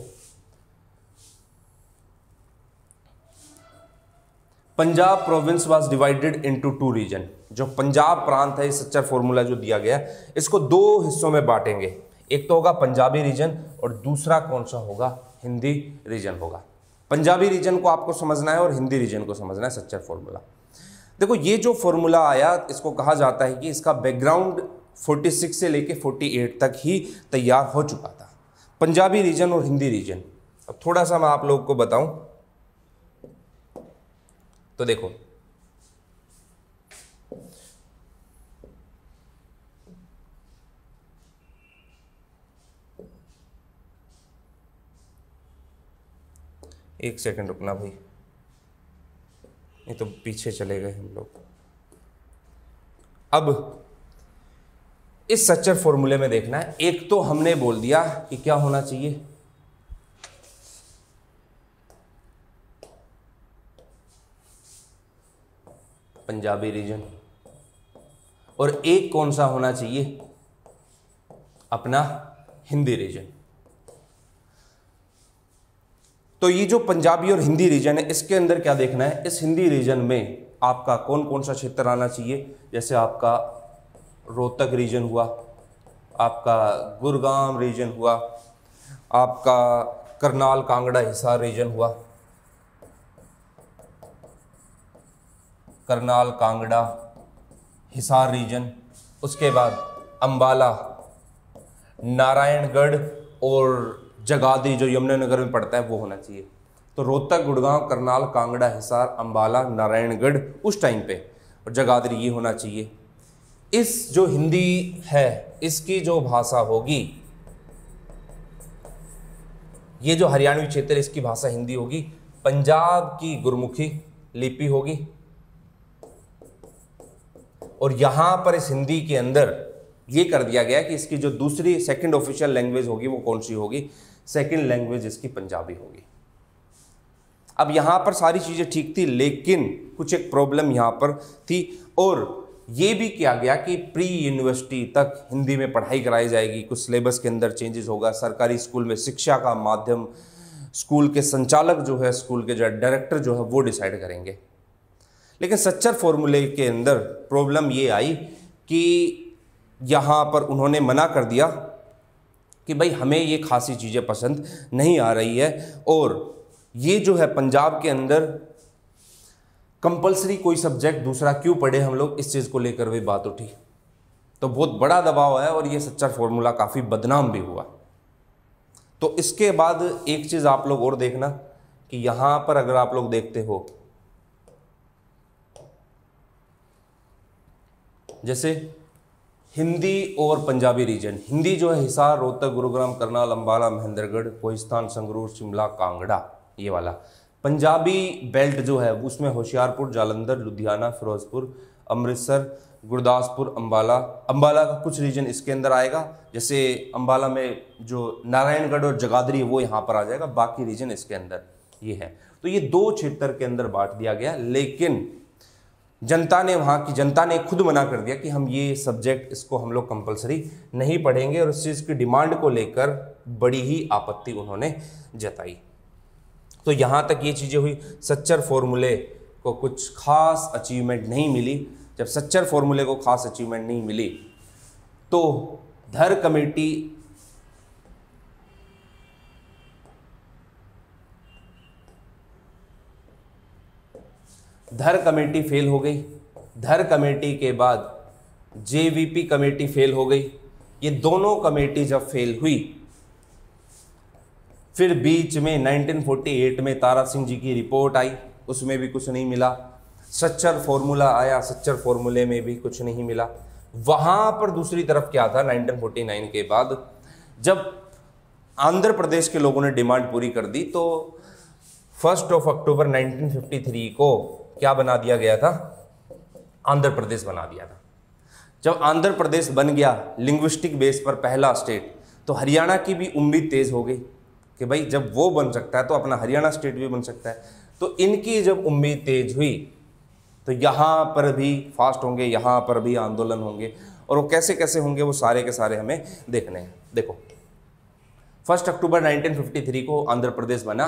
Punjab province was divided into two region जो पंजाब प्रांत है सच्चर फॉर्मूला जो दिया गया, इसको दो हिस्सों में बांटेंगे। एक तो होगा पंजाबी रीजन और दूसरा कौन सा होगा? हिंदी रीजन होगा। पंजाबी रीजन को आपको समझना है और हिंदी रीजन को समझना है सच्चर फॉर्मूला देखो, ये जो फॉर्मूला आया, इसको कहा जाता है कि इसका बैकग्राउंड 46 से लेके 48 तक ही तैयार हो चुका था। पंजाबी रीजन और हिंदी रीजन अब थोड़ा सा मैं आप लोगों को बताऊँ। तो देखो, एक सेकंड रुकना भाई। ये तो पीछे चले गए हम लोग। अब इस सच्चर फॉर्मूले में देखना है एक तो हमने बोल दिया कि क्या होना चाहिए। पंजाबी रीजन। और एक कौन सा होना चाहिए? अपना हिंदी रीजन। तो ये जो पंजाबी और हिंदी रीजन है, इसके अंदर क्या देखना है? इस हिंदी रीजन में आपका कौन कौन सा क्षेत्र आना चाहिए? जैसे आपका रोहतक रीजन हुआ, आपका गुरगाम रीजन हुआ, आपका करनाल कांगड़ा हिसार रीजन हुआ, करनाल कांगड़ा हिसार रीजन उसके बाद अंबाला, नारायणगढ़ और जगादी जो यमुनानगर में पड़ता है, वो होना चाहिए। तो रोहतक, गुड़गांव, करनाल, कांगड़ा, हिसार, अंबाला, नारायणगढ़, उस टाइम पे और जगाधरी ये होना चाहिए। इस जो हिंदी है, इसकी जो भाषा होगी, ये जो हरियाणवी क्षेत्र इसकी भाषा हिंदी होगी। पंजाब की गुरमुखी लिपि होगी। और यहाँ पर इस हिंदी के अंदर ये कर दिया गया कि इसकी जो दूसरी सेकंड ऑफिशियल लैंग्वेज होगी, वो कौन सी होगी? सेकंड लैंग्वेज इसकी पंजाबी होगी। अब यहाँ पर सारी चीज़ें ठीक थी, लेकिन कुछ एक प्रॉब्लम यहाँ पर थी और ये भी किया गया कि प्री यूनिवर्सिटी तक हिंदी में पढ़ाई कराई जाएगी। कुछ सिलेबस के अंदर चेंजेस होगा। सरकारी स्कूल में शिक्षा का माध्यम स्कूल के संचालक जो है स्कूल के जो डायरेक्टर जो है, वो डिसाइड करेंगे। लेकिन सच्चर फॉर्मूले के अंदर प्रॉब्लम ये आई कि यहाँ पर उन्होंने मना कर दिया कि भाई हमें ये खासी चीज़ें पसंद नहीं आ रही है। और ये जो है पंजाब के अंदर कंपलसरी कोई सब्जेक्ट दूसरा क्यों पढ़े हम लोग? इस चीज़ को लेकर भी बात उठी। तो बहुत बड़ा दबाव है और ये सच्चा फॉर्मूला काफ़ी बदनाम भी हुआ। तो इसके बाद एक चीज़ आप लोग और देखना कि यहाँ पर अगर आप लोग देखते हो, जैसे हिंदी और पंजाबी रीजन। हिंदी जो है, हिसार, रोहतक, गुरुग्राम, करनाल अम्बाला महेंद्रगढ़, कोहिस्तान, संगरूर, शिमला, कांगड़ा, ये वाला। पंजाबी बेल्ट जो है, उसमें होशियारपुर, जालंधर, लुधियाना, फिरोजपुर, अमृतसर, गुरदासपुर, अंबाला। अंबाला का कुछ रीजन इसके अंदर आएगा। जैसे अंबाला में जो नारायणगढ़ और जगाधरी वो यहाँ पर आ जाएगा। बाकी रीजन इसके अंदर ये है। तो ये दो क्षेत्र के अंदर बांट दिया गया, लेकिन जनता ने वहाँ की, जनता ने खुद मना कर दिया कि हम ये सब्जेक्ट इसको हम लोग कंपलसरी नहीं पढ़ेंगे और उस चीज़ की डिमांड को लेकर बड़ी ही आपत्ति उन्होंने जताई। तो यहाँ तक ये चीज़ें हुई। सच्चर फॉर्मूले को कुछ खास अचीवमेंट नहीं मिली। जब सच्चर फॉर्मूले को खास अचीवमेंट नहीं मिली तो धर कमेटी धर कमेटी फेल हो गई। धर कमेटी के बाद जेवीपी कमेटी फेल हो गई। ये दोनों कमेटी जब फेल हुई, फिर बीच में 1948 में तारा सिंह जी की रिपोर्ट आई, उसमें भी कुछ नहीं मिला। सच्चर फॉर्मूला आया, सच्चर फॉर्मूले में भी कुछ नहीं मिला। वहाँ पर दूसरी तरफ़ क्या था 1949 के बाद जब आंध्र प्रदेश के लोगों ने डिमांड पूरी कर दी तो फ़र्स्ट ऑफ़ अक्टूबर 1953 को क्या बना दिया गया था? आंध्र प्रदेश बना दिया था। जब आंध्र प्रदेश बन गया लिंग्विस्टिक बेस पर पहला स्टेट तो हरियाणा की भी उम्मीद तेज हो गई कि भाई जब वो बन सकता है तो अपना हरियाणा स्टेट भी बन सकता है। तो इनकी जब उम्मीद तेज हुई तो यहाँ पर भी फास्ट होंगे, यहाँ पर भी आंदोलन होंगे। और वो कैसे कैसे होंगे, वो सारे के सारे हमें देखने हैं। देखो फ़र्स्ट अक्टूबर 1953 को आंध्र प्रदेश बना।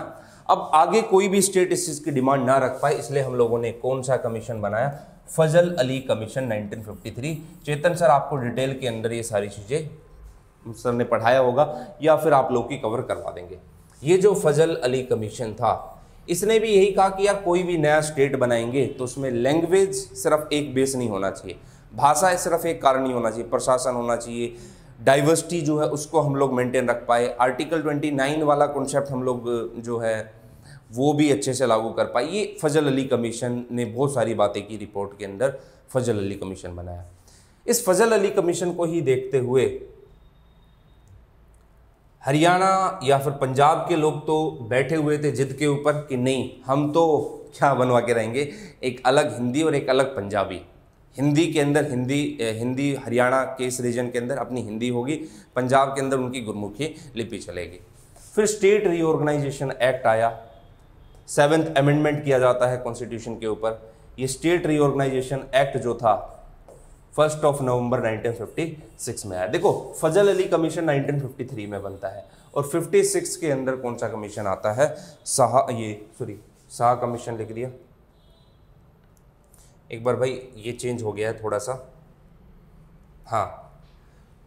अब आगे कोई भी स्टेट इस चीज़ की डिमांड ना रख पाए, इसलिए हम लोगों ने कौन सा कमीशन बनाया? फजल अली कमीशन 1953 चेतन सर, आपको डिटेल के अंदर ये सारी चीज़ें सर ने पढ़ाया होगा, या फिर आप लोग की कवर करवा देंगे। ये जो फजल अली कमीशन था, इसने भी यही कहा कि यार, कोई भी नया स्टेट बनाएँगे तो उसमें लैंग्वेज सिर्फ़ एक बेस नहीं होना चाहिए। भाषा सिर्फ़ एक कारण नहीं होना चाहिए, प्रशासन होना चाहिए। डाइवर्सिटी जो है, उसको हम लोग मेंटेन रख पाए। आर्टिकल 29 वाला कॉन्सेप्ट हम लोग, जो है वो भी अच्छे से लागू कर पाए ये फजल अली कमीशन ने बहुत सारी बातें की रिपोर्ट के अंदर, फजल अली कमीशन बनाया। इस फजल अली कमीशन को ही देखते हुए हरियाणा या फिर पंजाब के लोग तो बैठे हुए थे जिद के ऊपर कि नहीं, हम तो क्या बनवा के रहेंगे? एक अलग हिंदी और एक अलग पंजाबी। हिंदी के अंदर हिंदी हिंदी हरियाणा के इस रीजन के अंदर अपनी हिंदी होगी, पंजाब के अंदर उनकी गुरमुखी लिपि चलेगी। फिर स्टेट रीऑर्गेनाइजेशन एक्ट आया। सेवेंथ अमेंडमेंट किया जाता है कॉन्स्टिट्यूशन के ऊपर। ये स्टेट रीऑर्गेनाइजेशन एक्ट जो था फ़र्स्ट ऑफ़ नवंबर 1956 में आया। देखो फजल अली कमीशन 1953 में बनता है और 56 के अंदर कौन सा कमीशन आता है? शाह ये सॉरी शाह कमीशन लिख दिया। एक बार भाई, ये चेंज हो गया है थोड़ा सा। हाँ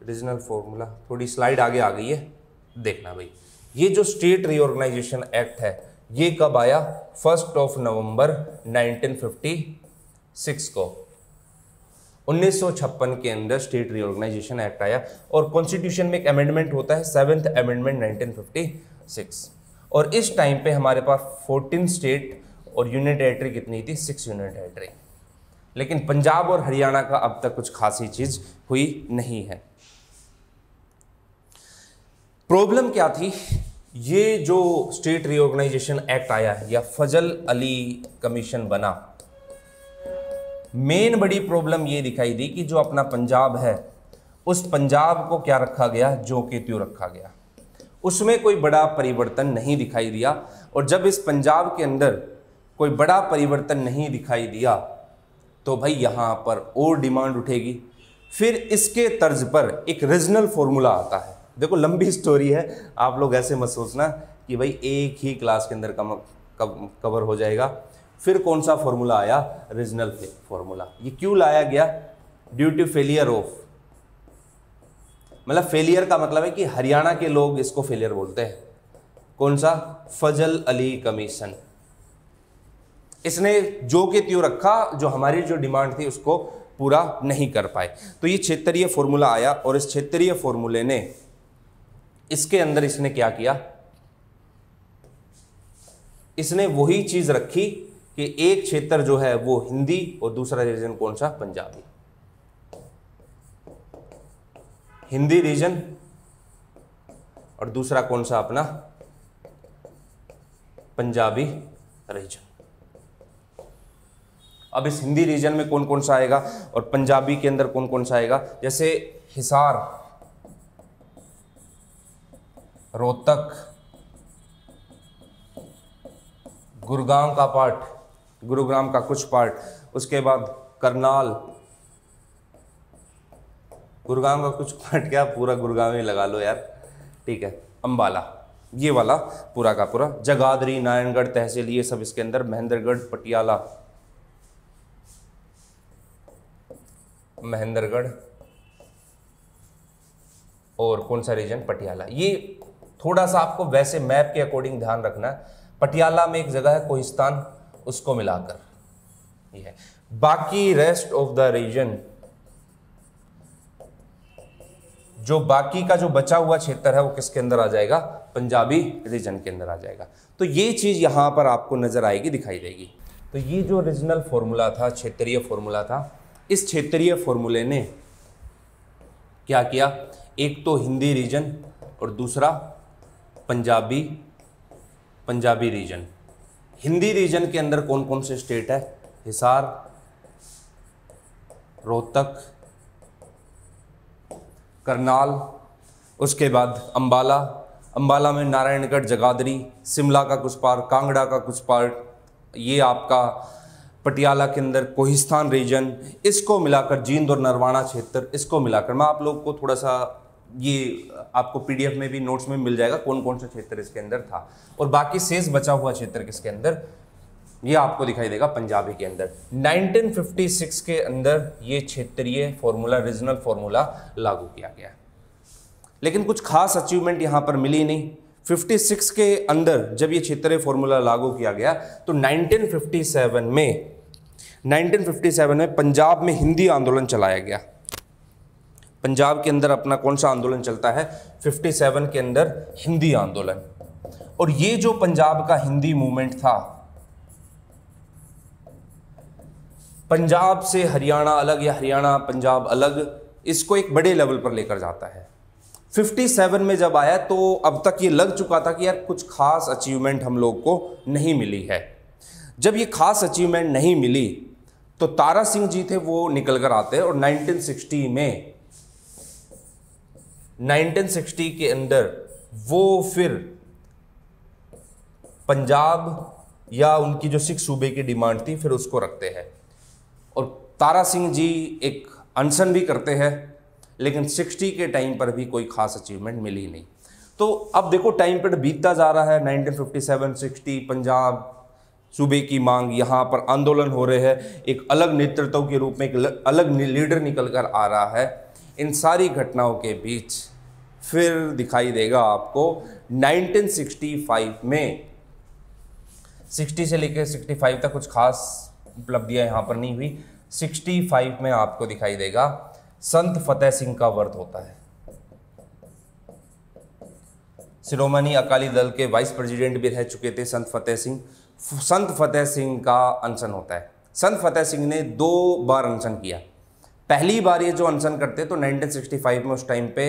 रीजनल फॉर्मूला थोड़ी स्लाइड आगे आ गई है। देखना भाई, ये जो स्टेट रीऑर्गेनाइजेशन एक्ट है ये कब आया? फ़र्स्ट ऑफ़ नवंबर 1956 को। 1956 के अंदर स्टेट रीऑर्गेनाइजेशन एक्ट आया और कॉन्स्टिट्यूशन में एक अमेंडमेंट होता है सेवेंथ अमेंडमेंट 1956 और इस टाइम पे हमारे पास 14 स्टेट और यूनियन टेरेटरी कितनी थी? सिक्स यूनियन टेरेटरी लेकिन पंजाब और हरियाणा का अब तक कुछ खासी चीज़ हुई नहीं है। प्रॉब्लम क्या थी? ये जो स्टेट रीऑर्गेनाइजेशन एक्ट आया है, या फजल अली कमीशन बना मेन बड़ी प्रॉब्लम ये दिखाई दी कि जो अपना पंजाब है, उस पंजाब को क्या रखा गया? जो के त्यों रखा गया। उसमें कोई बड़ा परिवर्तन नहीं दिखाई दिया, और जब इस पंजाब के अंदर कोई बड़ा परिवर्तन नहीं दिखाई दिया तो भाई यहाँ पर और डिमांड उठेगी। फिर इसके तर्ज पर एक रीजनल फॉर्मूला आता है। देखो लंबी स्टोरी है। आप लोग ऐसे मत सोचना कि भाई एक ही क्लास के अंदर कम, कवर हो जाएगा। फिर कौन सा फॉर्मूला आया? रीजनल फॉर्मूला ये क्यों लाया गया? ड्यू टू फेलियर ऑफ़ मतलब फेलियर का मतलब है कि हरियाणा के लोग इसको फेलियर बोलते हैं। कौन सा? फजल अली कमीशन इसने जो के त्यों रखा जो हमारी जो डिमांड थी उसको पूरा नहीं कर पाए। तो ये क्षेत्रीय फॉर्मूला आया और इस क्षेत्रीय फॉर्मूले ने इसके अंदर इसने क्या किया? इसने वही चीज़ रखी कि एक क्षेत्र जो है वो हिंदी और दूसरा रीजन कौन सा? पंजाबी। हिंदी रीजन और दूसरा कौन सा अपना? पंजाबी रीजन। अब इस हिंदी रीजन में कौन कौन सा आएगा और पंजाबी के अंदर कौन कौन सा आएगा? जैसे हिसार। रोहतक गुरुग्राम का पार्ट गुरुग्राम का कुछ पार्ट उसके बाद करनाल। गुरुग्राम का कुछ पार्ट क्या? पूरा गुरुग्राम ही लगा लो यार। ठीक है, अंबाला। ये वाला, पूरा का पूरा। जगाधरी, नारायणगढ़ तहसील, ये सब इसके अंदर। महेंद्रगढ़, पटियाला। महेंद्रगढ़। और कौन सा रीजन पटियाला। ये थोड़ा सा आपको वैसे मैप के अकॉर्डिंग ध्यान रखना है। पटियाला में एक जगह है कोहिस्तान उसको मिलाकर। ये है। बाकी रेस्ट ऑफ़ द रीजन जो बाकी का जो बचा हुआ क्षेत्र है, वो किसके अंदर आ जाएगा? पंजाबी रीजन के अंदर आ जाएगा। तो ये चीज़ यहाँ पर आपको नज़र आएगी, दिखाई देगी। तो ये जो रीजनल फॉर्मूला था, क्षेत्रीय फॉर्मूला था, इस क्षेत्रीय फॉर्मूले ने क्या किया? एक तो हिंदी रीजन और दूसरा पंजाबी पंजाबी रीजन हिंदी रीजन के अंदर कौन कौन से स्टेट है? हिसार, रोहतक, करनाल, उसके बाद अंबाला। अंबाला में नारायणगढ़, जगाधरी, शिमला का कुछ पार्ट कांगड़ा का कुछ पार्ट ये आपका पटियाला के अंदर कोहिस्तान रीजन इसको मिलाकर जींद और नरवाना क्षेत्र, इसको मिलाकर। मैं आप लोग को थोड़ा सा ये आपको पीडीएफ में भी नोट्स में मिल जाएगा कौन कौन सा क्षेत्र इसके अंदर था। और बाकी शेष बचा हुआ क्षेत्र किसके अंदर? ये आपको दिखाई देगा पंजाबी के अंदर। 1956 के अंदर ये क्षेत्रीय फॉर्मूला रीजनल फॉर्मूला लागू किया गया। लेकिन कुछ खास अचीवमेंट यहाँ पर मिली नहीं। 56 के अंदर जब ये क्षेत्रीय फॉर्मूला लागू किया गया तो 1957 में 1957 में पंजाब में हिंदी आंदोलन चलाया गया। पंजाब के अंदर अपना कौन सा आंदोलन चलता है? 57 के अंदर हिंदी आंदोलन। और ये जो पंजाब का हिंदी मूवमेंट था, पंजाब से हरियाणा अलग या हरियाणा, पंजाब अलग, इसको एक बड़े लेवल पर लेकर जाता है। 57 में जब आया तो अब तक ये लग चुका था कि यार कुछ खास अचीवमेंट हम लोग को नहीं मिली है। जब ये खास अचीवमेंट नहीं मिली तो तारा सिंह जी थे वो निकल कर आते और 1960 में 1960 के अंदर वो फिर पंजाब या उनकी जो सिख सूबे की डिमांड थी, फिर उसको रखते हैं। और तारा सिंह जी एक अनशन भी करते हैं, लेकिन 60 के टाइम पर भी कोई खास अचीवमेंट मिली नहीं। तो अब देखो, टाइम पीरियड बीतता जा रहा है 1957 60 पंजाब सूबे की मांग यहाँ पर आंदोलन हो रहे हैं। एक अलग नेतृत्व के रूप में एक अलग लीडर निकल कर आ रहा है। इन सारी घटनाओं के बीच फिर दिखाई देगा आपको 1965 में। 60 से लेकर 65 तक कुछ खास उपलब्धियाँ यहाँ पर नहीं हुई। 65 में आपको दिखाई देगा, संत फतेह सिंह का व्रत होता है। शिरोमणि अकाली दल के वाइस प्रेसिडेंट भी रह चुके थे संत फतेह सिंह। संत फतेह सिंह का अनशन होता है। संत फतेह सिंह ने दो बार अनशन किया। पहली बार ये जो अनशन करते तो 1965 में उस टाइम पे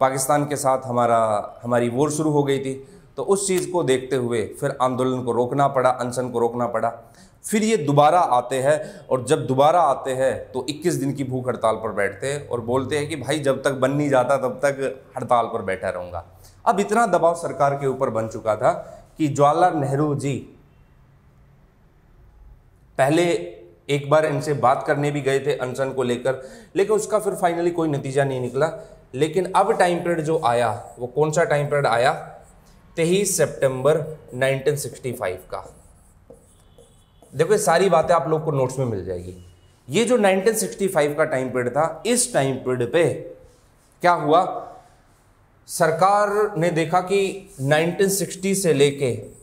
पाकिस्तान के साथ हमारा, हमारी वोर शुरू हो गई थी। तो उस चीज़ को देखते हुए फिर आंदोलन को रोकना पड़ा, अनशन को रोकना पड़ा। फिर ये दोबारा आते हैं और जब दोबारा आते हैं तो 21 दिन की भूख हड़ताल पर बैठते हैं और बोलते हैं कि भाई, जब तक बन नहीं जाता, तब तक हड़ताल पर बैठा रहूँगा। अब इतना दबाव सरकार के ऊपर बन चुका था कि जवाहरलाल नेहरू जी, पहले एक बार इनसे बात करने भी गए थे अनशन को लेकर, लेकिन उसका फिर फाइनली कोई नतीजा नहीं निकला। लेकिन अब टाइम पीरियड जो आया, वो कौन सा टाइम पीरियड आया? तेईस सितंबर 1965 का। देखो, ये सारी बातें आप लोग को नोट्स में मिल जाएगी। ये जो 1965 का टाइम पीरियड था, इस टाइम पीरियड पे क्या हुआ? सरकार ने देखा कि 1960 से लेके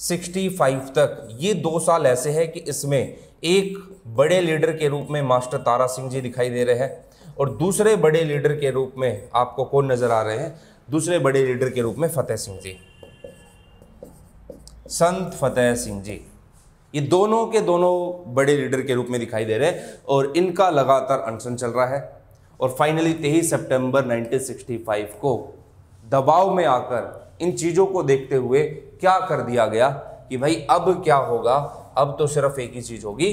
65 तक। ये दो साल ऐसे हैं कि इसमें एक बड़े लीडर के रूप में मास्टर तारा सिंह जी दिखाई दे रहे हैं और दूसरे बड़े लीडर के रूप में आपको कौन नज़र आ रहे हैं? दूसरे बड़े लीडर के रूप में फतेह सिंह जी। संत फतेह सिंह जी। ये दोनों के दोनों बड़े लीडर के रूप में दिखाई दे रहे हैं और इनका लगातार अनशन चल रहा है और फाइनली तेईस सितंबर 1965 को दबाव में आकर इन चीज़ों को देखते हुए क्या कर दिया गया कि भाई अब क्या होगा? अब तो सिर्फ़ एक ही चीज़ होगी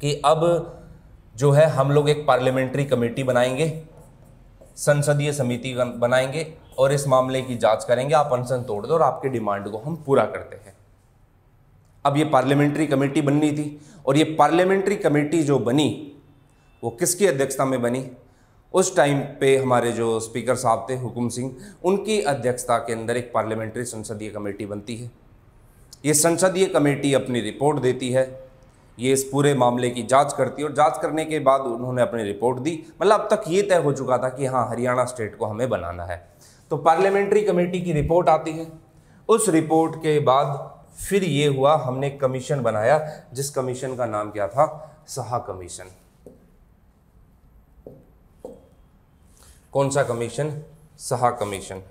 कि अब जो है हम लोग एक पार्लियामेंट्री कमेटी बनाएँगे, संसदीय समिति बनाएँगे और इस मामले की जाँच करेंगे। आप अनशन तोड़ दो और आपके डिमांड को हम पूरा करते हैं। अब ये पार्लियामेंट्री कमेटी बननी थी और ये पार्लियामेंट्री कमेटी जो बनी, वो किसकी अध्यक्षता में बनी? उस टाइम पे हमारे जो स्पीकर साहब थे, हुकुम सिंह, उनकी अध्यक्षता के अंदर एक पार्लियामेंट्री संसदीय कमेटी बनती है। ये संसदीय कमेटी अपनी रिपोर्ट देती है। ये इस पूरे मामले की जाँच करती है और जाँच करने के बाद उन्होंने अपनी रिपोर्ट दी। मतलब अब तक ये तय हो चुका था कि हाँ हरियाणा स्टेट को हमें बनाना है। तो पार्लियामेंट्री कमेटी की रिपोर्ट आती है। उस रिपोर्ट के बाद फिर ये हुआ, हमने कमीशन बनाया, जिस कमीशन का नाम क्या था? सहा कमीशन कौन सा कमीशन सहा कमीशन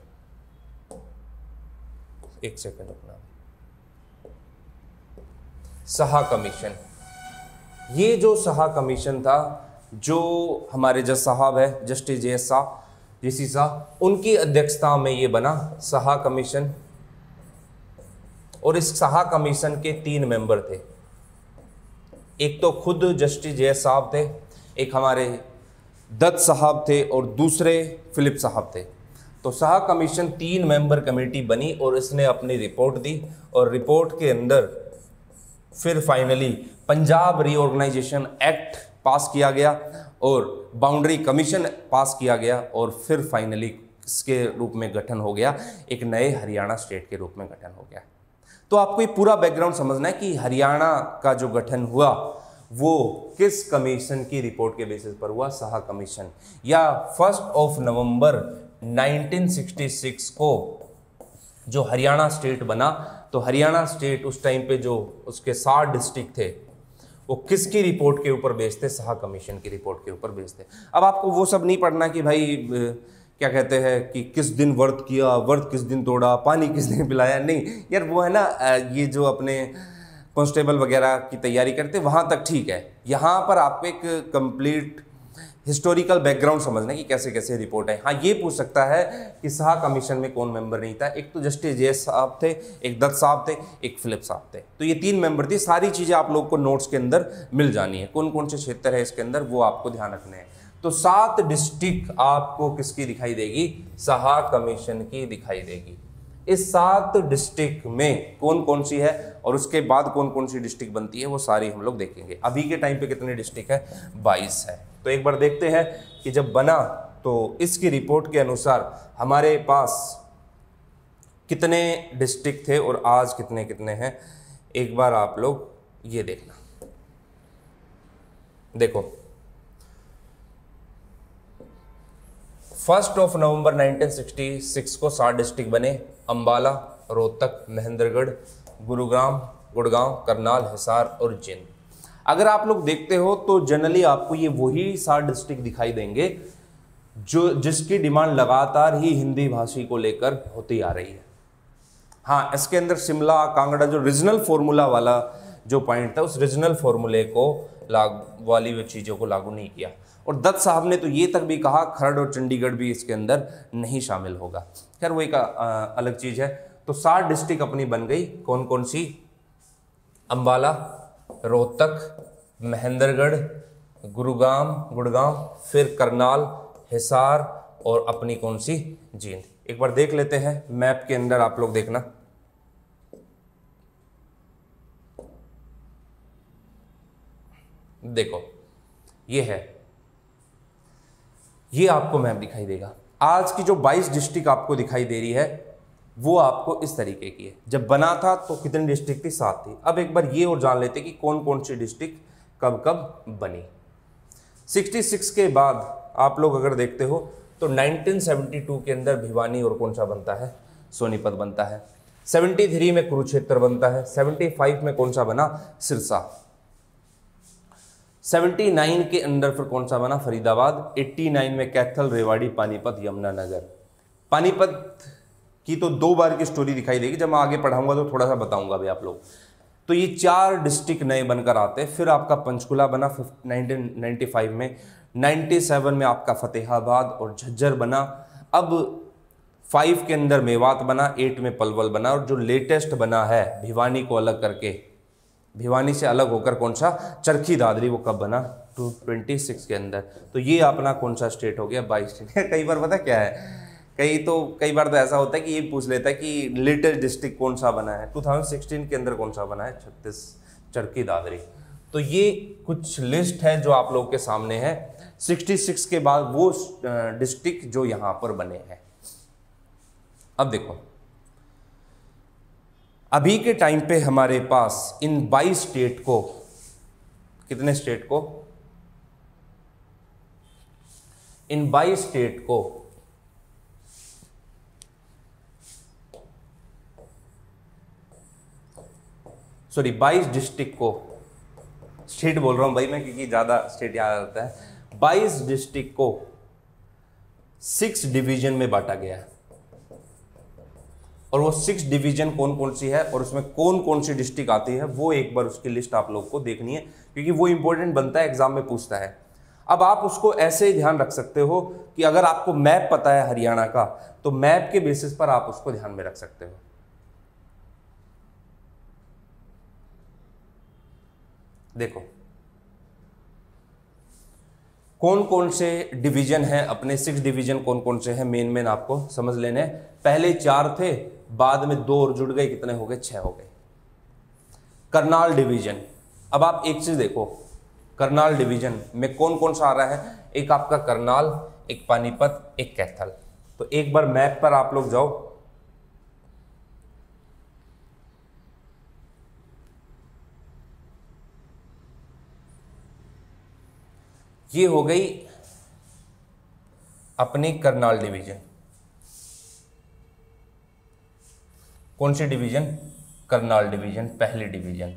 एक सेकंड अपना सहा कमीशन ये जो सहा कमीशन था, जो हमारे जज साहब है, justice J S Shah J C उनकी अध्यक्षता में ये बना सहा कमीशन और इस सहा कमीशन के तीन मेंबर थे। एक तो खुद जस्टिस जे साहब थे, एक हमारे दत्त साहब थे और दूसरे फिलिप साहब थे। तो शाह कमीशन तीन मेंबर कमेटी बनी और इसने अपनी रिपोर्ट दी और रिपोर्ट के अंदर फिर finally Punjab reorganisation act pass किया गया और बाउंड्री कमीशन पास किया गया और फिर फाइनली इसके रूप में गठन हो गया। एक नए हरियाणा स्टेट के रूप में गठन हो गया। तो आपको ये पूरा बैकग्राउंड समझना है कि हरियाणा का जो गठन हुआ वो किस कमीशन की रिपोर्ट के बेसिस पर हुआ? शाह कमीशन। या फ़र्स्ट ऑफ़ नवंबर 1966 को जो हरियाणा स्टेट बना तो हरियाणा स्टेट उस टाइम पे जो उसके सात डिस्ट्रिक्ट थे, वो किसकी रिपोर्ट के ऊपर बेचते शाह कमीशन की रिपोर्ट के ऊपर बेचते अब आपको वो सब नहीं पढ़ना कि भाई क्या कहते हैं कि किस दिन व्रत किया, व्रत किस दिन तोड़ा, पानी किस दिन पिलाया? नहीं, यार वो है ना ये जो अपने कॉन्स्टेबल वगैरह की तैयारी करते, वहाँ तक ठीक है। यहाँ पर आपको एक कंप्लीट हिस्टोरिकल बैकग्राउंड समझना कि कैसे कैसे रिपोर्ट है। हाँ ये पूछ सकता है कि शाह कमीशन में कौन मेंबर नहीं था। एक तो जस्टिस जे साहब थे, एक दत्त साहब थे, एक फिलिप साहब थे। तो ये तीन मेंबर थे। सारी चीज़ें आप लोग को नोट्स के अंदर मिल जानी है। कौन कौन से क्षेत्र है इसके अंदर, वो आपको ध्यान रखने हैं। तो सात डिस्ट्रिक्ट आपको किसकी दिखाई देगी? शाह कमीशन की दिखाई देगी। इस सात डिस्ट्रिक्ट में कौन कौन सी है और उसके बाद कौन कौन सी डिस्ट्रिक्ट बनती है, वो सारी हम लोग देखेंगे। अभी के टाइम पे कितने डिस्ट्रिक्ट है? बाईस है। तो एक बार देखते हैं कि जब बना तो इसकी रिपोर्ट के अनुसार हमारे पास कितने डिस्ट्रिक्ट थे और आज कितने कितने हैं? एक बार आप लोग ये देखना। देखो। फ़र्स्ट ऑफ़ नवंबर 1966 को सात डिस्ट्रिक्ट बने। अंबाला, रोहतक, महेंद्रगढ़, गुरुग्राम, गुड़गांव, करनाल, हिसार और जिंद अगर आप लोग देखते हो तो जनरली आपको ये वही सात डिस्ट्रिक्ट दिखाई देंगे, जो, जिसकी डिमांड लगातार ही हिंदी भाषी को लेकर होती आ रही है। हाँ इसके अंदर शिमला, कांगड़ा, जो रीजनल फॉर्मूला वाला जो पॉइंट था, उस रीजनल फॉर्मूले को लागू, वाली चीज़ों को लागू नहीं किया। और दत्त साहब ने तो ये तक भी कहा, खरड़ और चंडीगढ़ भी इसके अंदर नहीं शामिल होगा। खैर, वो एक अलग चीज़ है। तो सात डिस्ट्रिक्ट अपनी बन गई। कौन कौन सी? अंबाला, रोहतक, महेंद्रगढ़ गुरुगाम गुड़गांव, फिर करनाल, हिसार और अपनी कौन सी? जींद। एक बार देख लेते हैं। मैप के अंदर आप लोग देखना। देखो, ये है। ये आपको मैप दिखाई देगा। आज की जो 22 डिस्ट्रिक्ट आपको दिखाई दे रही है, वो आपको इस तरीके की है। जब बना था तो कितनी डिस्ट्रिक्ट थी? सात थी। अब एक बार ये और जान लेते कि कौन कौन सी डिस्ट्रिक्ट कब कब बनी 66 के बाद आप लोग अगर देखते हो तो 1972 के अंदर भिवानी और कौन सा बनता है? सोनीपत बनता है। 73 में कुरुक्षेत्र बनता है। 75 में कौन सा बना? सिरसा। 79 के अंदर फिर कौन सा बना? फरीदाबाद। 89 में कैथल, रेवाड़ी, पानीपत, यमुनानगर। पानीपत की तो दो बार की स्टोरी दिखाई देगी। जब मैं आगे पढ़ाऊँगा तो थोड़ा सा बताऊँगा भी आप लोग। तो ये चार डिस्ट्रिक्ट नए बनकर आते हैं। फिर आपका पंचकुला बना नाइनटीन में। 97 में आपका फतेहाबाद और झज्जर बना। अब फाइव के अंदर मेवात बना। एट में पलवल बना। और जो लेटेस्ट बना है भिवानी को अलग करके। भिवानी से अलग होकर कौन सा? चरखी दादरी, वो कब बना? टू ट्वेंटी सिक्स के अंदर। तो ये अपना कौन सा स्टेट हो गया? बाईस स्टेट कई बार पता क्या है? कई तो कई बार तो ऐसा होता है कि ये पूछ लेता है कि लेटेस्ट डिस्ट्रिक्ट कौन सा बना है? 2016 के अंदर कौन सा बना है? छत्तीस, चरखी दादरी। तो ये कुछ लिस्ट है जो आप लोग के सामने है। 66 के बाद वो डिस्ट्रिक्ट जो यहाँ पर बने हैं। अब देखो। अभी के टाइम पे हमारे पास इन 22 स्टेट को, कितने स्टेट को? इन 22 स्टेट को सॉरी 22 डिस्ट्रिक्ट को, स्टेट बोल रहा हूँ भाई मैं क्योंकि ज़्यादा स्टेट याद आता है 22 डिस्ट्रिक्ट को सिक्स डिवीज़न में बांटा गया है। और वो सिक्स डिवीज़न कौन कौन सी है और उसमें कौन कौन सी डिस्ट्रिक्ट आती है, वो एक बार उसकी लिस्ट आप लोग को देखनी है, क्योंकि वो इंपॉर्टेंट बनता है एग्ज़ाम में पूछता है। अब आप उसको ऐसे ध्यान रख सकते हो कि अगर आपको मैप पता है हरियाणा का तो मैप के बेसिस पर आप उसको ध्यान में रख सकते हो। देखो कौन कौन से डिवीज़न है, अपने सिक्स डिवीज़न कौन कौन से हैं मेन मेन आपको समझ लेने पहले चार थे बाद में दो और जुड़ गए, कितने हो गए? छह हो गए। करनाल डिवीज़न। अब आप एक चीज़ देखो, करनाल डिवीज़न में कौन कौन सा आ रहा है? एक आपका करनाल, एक पानीपत, एक कैथल। तो एक बार मैप पर आप लोग जाओ। ये हो गई अपनी करनाल डिवीज़न। कौन सी डिवीज़न? करनाल डिवीज़न, पहली डिवीज़न।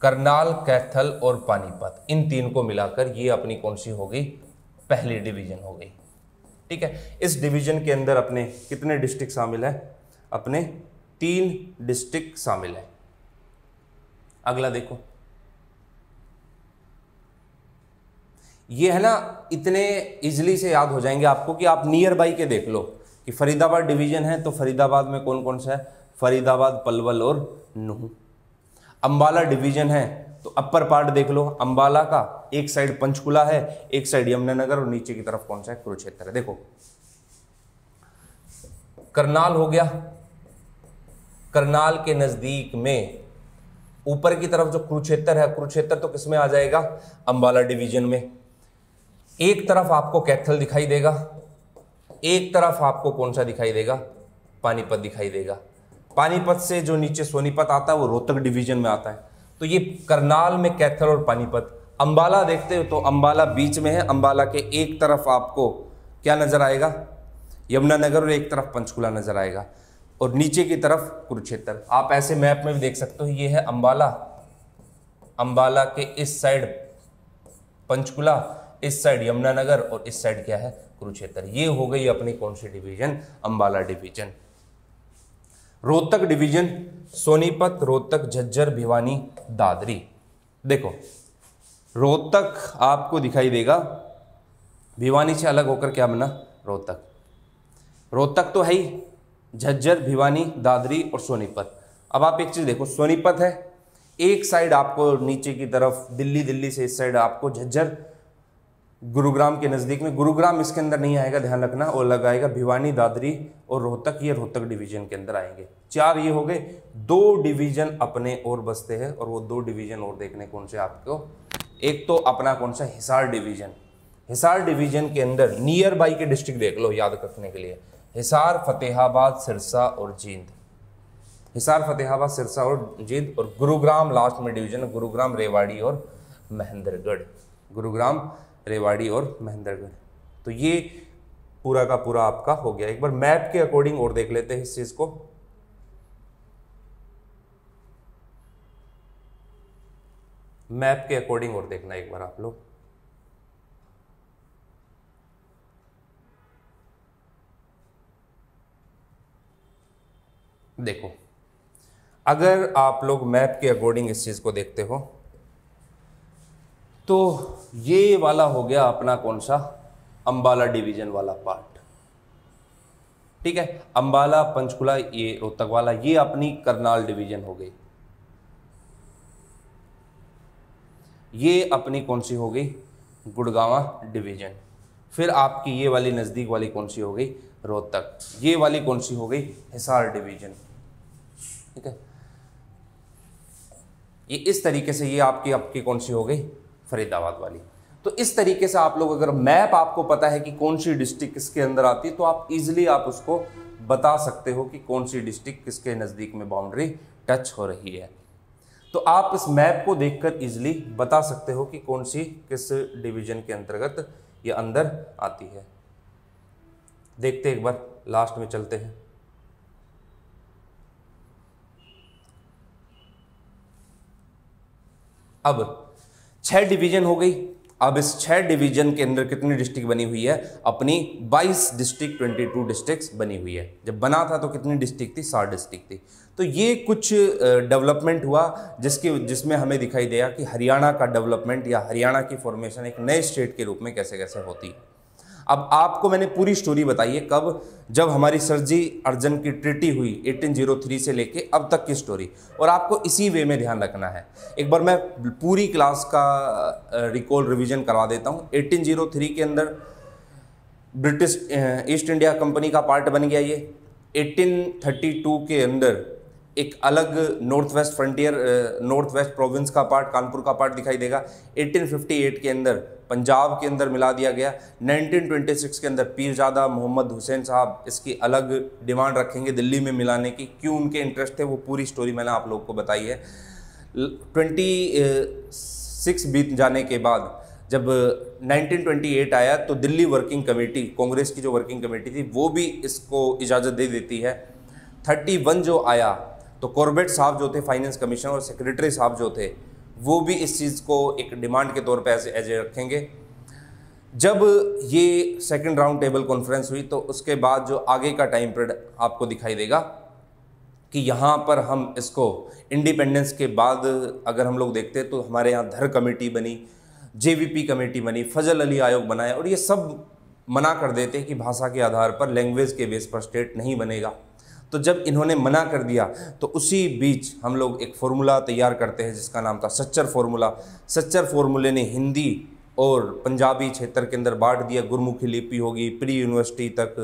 करनाल, कैथल और पानीपत, इन तीन को मिलाकर ये अपनी कौन सी हो गई? पहली डिवीज़न हो गई। ठीक है? इस डिवीज़न के अंदर अपने कितने डिस्ट्रिक्ट शामिल है? अपने तीन डिस्ट्रिक्ट शामिल है। अगला देखो। ये है ना, इतने इजली से याद हो जाएँगे आपको कि आप नियर बाई के देख लो। कि फरीदाबाद डिवीज़न है तो फरीदाबाद में कौन कौन सा है? फरीदाबाद, पलवल और नूह। अंबाला डिवीज़न है तो अपर पार्ट देख लो, अंबाला का एक साइड पंचकुला है, एक साइड यमुनानगर और नीचे की तरफ़ कौन सा है? कुरुक्षेत्र है। देखो, करनाल हो गया। करनाल के नज़दीक में ऊपर की तरफ़ जो कुरुक्षेत्र है, कुरुक्षेत्र तो किसमें आ जाएगा? अंबाला डिवीज़न में। एक तरफ़ आपको कैथल दिखाई देगा एक तरफ़ आपको कौन सा दिखाई देगा? पानीपत दिखाई देगा। पानीपत से जो नीचे सोनीपत आता है, वो रोहतक डिवीज़न में आता है। तो ये करनाल में कैथल और पानीपत। अंबाला देखते हो तो अंबाला बीच में है। अंबाला के एक तरफ़ आपको क्या नज़र आएगा? यमुनानगर और एक तरफ़ पंचकुला नज़र आएगा। और नीचे की तरफ़ कुरुक्षेत्र। आप ऐसे मैप में भी देख सकते हो, ये है अंबाला। अंबाला के इस साइड पंचकुला। इस साइड यमुनानगर और इस साइड क्या है? कुरुक्षेत्र। ये हो गई अपनी कौन सी division? Ambala division. Rohtak division, Sonipat, Rohtak, Jhajjar, Bhiwani, Dadri. देखो, रोहतक आपको दिखाई देगा। भिवानी से अलग होकर क्या बना? रोहतक। रोहतक तो है ही। झज्जर, भिवानी, दादरी और सोनीपत। अब आप एक चीज़ देखो, सोनीपत है। एक साइड आपको नीचे की तरफ़, दिल्ली दिल्ली से इस साइड आपको झज्जर गुरुग्राम के नज़दीक में। गुरुग्राम इसके अंदर नहीं आएगा, ध्यान रखना। और लगाएगा भिवानी, दादरी और रोहतक। ये रोहतक डिवीज़न के अंदर आएँगे। चार ये हो गए। दो डिवीज़न अपने और बसते हैं और वो दो डिवीज़न और देखने कौन से आपको। एक तो अपना कौन सा? हिसार डिवीज़न। हिसार डिवीज़न के अंदर नियर बाई के डिस्ट्रिक्ट देख लो, याद रखने के लिए। हिसार, फतेहाबाद, सिरसा और जींद। हिसार, फतेहाबाद, सिरसा और जींद और गुरुग्राम लास्ट में डिवीज़न, गुरुग्राम, रेवाड़ी और महेंद्रगढ़। गुरुग्राम रेवाड़ी और महेंद्रगढ़। तो ये पूरा का पूरा आपका हो गया। एक बार मैप के अकॉर्डिंग और देख लेते हैं इस चीज़ को। मैप के अकॉर्डिंग और देखना एक बार आप लोग। देखो, अगर आप लोग मैप के अकॉर्डिंग इस चीज़ को देखते हो तो ये वाला हो गया अपना कौन सा? अंबाला डिवीज़न वाला पार्ट। ठीक है? अंबाला, पंचकुला, ये रोहतक वाला, ये अपनी करनाल डिवीज़न हो गई। ये अपनी कौन सी हो गई? गुड़गावा डिवीज़न। फिर आपकी ये वाली नज़दीक वाली कौन सी हो गई? रोहतक। ये वाली कौन सी हो गई? हिसार डिवीज़न। ठीक है? ये इस तरीके से ये आपकी आपकी कौन सी हो गई? फरीदाबाद वाली। तो इस तरीके से आप लोग, अगर मैप आपको पता है कि कौन सी डिस्ट्रिक्ट किसके अंदर आती है तो आप इजिली आप उसको बता सकते हो कि कौन सी डिस्ट्रिक्ट किसके नज़दीक में बाउंड्री टच हो रही है। तो आप इस मैप को देखकर इजिली बता सकते हो कि कौन सी किस डिवीज़न के अंतर्गत ये अंदर आती है। देखते एक बार लास्ट में चलते हैं। अब छह डिवीज़न हो गई। अब इस छह डिवीज़न के अंदर कितनी डिस्ट्रिक्ट बनी हुई है? अपनी 22 डिस्ट्रिक्ट 22 डिस्ट्रिक्ट बनी हुई है। जब बना था तो कितनी डिस्ट्रिक्ट थी? साठ डिस्ट्रिक्ट थी। तो ये कुछ डेवलपमेंट हुआ, जिसके, जिसमें हमें दिखाई दिया कि हरियाणा का डेवलपमेंट या हरियाणा की फॉर्मेशन एक नए स्टेट के रूप में कैसे कैसे होती। है अब आपको मैंने पूरी स्टोरी बताई है कब? जब हमारी सरजी अर्जन की ट्रिटी हुई 1803 से लेके अब तक की स्टोरी और आपको इसी वे में ध्यान रखना है। एक बार मैं पूरी क्लास का रिकॉल रिवीजन करवा देता हूँ। 1803 के अंदर ब्रिटिश ईस्ट इंडिया कंपनी का पार्ट बन गया ये। 1832 के अंदर एक अलग north west frontier north west province का पार्ट कानपुर का पार्ट दिखाई देगा। 1858 के अंदर पंजाब के अंदर मिला दिया गया। 1926 के अंदर पीरजादा मोहम्मद हुसैन साहब इसकी अलग डिमांड रखेंगे दिल्ली में मिलाने की। क्यों उनके इंटरेस्ट थे, वो पूरी स्टोरी मैंने आप लोग को बताई है। ट्वेंटी सिक्स बीत जाने के बाद जब 1928 आया तो दिल्ली वर्किंग कमेटी कांग्रेस की जो वर्किंग कमेटी थी, वो भी इसको इजाज़त दे देती है। 31 जो आया तो कॉर्बेट साहब जो थे फाइनेंस कमीशन और सेक्रेटरी साहब जो थे, वो भी इस चीज़ को एक डिमांड के तौर पर ऐसे एजे रखेंगे। जब ये सेकंड राउंड टेबल कॉन्फ्रेंस हुई तो उसके बाद जो आगे का टाइम पीरियड आपको दिखाई देगा कि यहाँ पर हम इसको इंडिपेंडेंस के बाद अगर हम लोग देखते तो हमारे यहाँ धर कमेटी बनी जेवीपी कमेटी बनी, फजल अली आयोग बनाया और ये सब मना कर देते कि भाषा के आधार पर लैंग्वेज के बेस पर स्टेट नहीं बनेगा। तो जब इन्होंने मना कर दिया तो उसी बीच हम लोग एक फार्मूला तैयार करते हैं जिसका नाम था सच्चर फार्मूला। सच्चर फार्मूले ने हिंदी और पंजाबी क्षेत्र के अंदर बांट दिया, गुरमुखी लिपि होगी, प्री यूनिवर्सिटी तक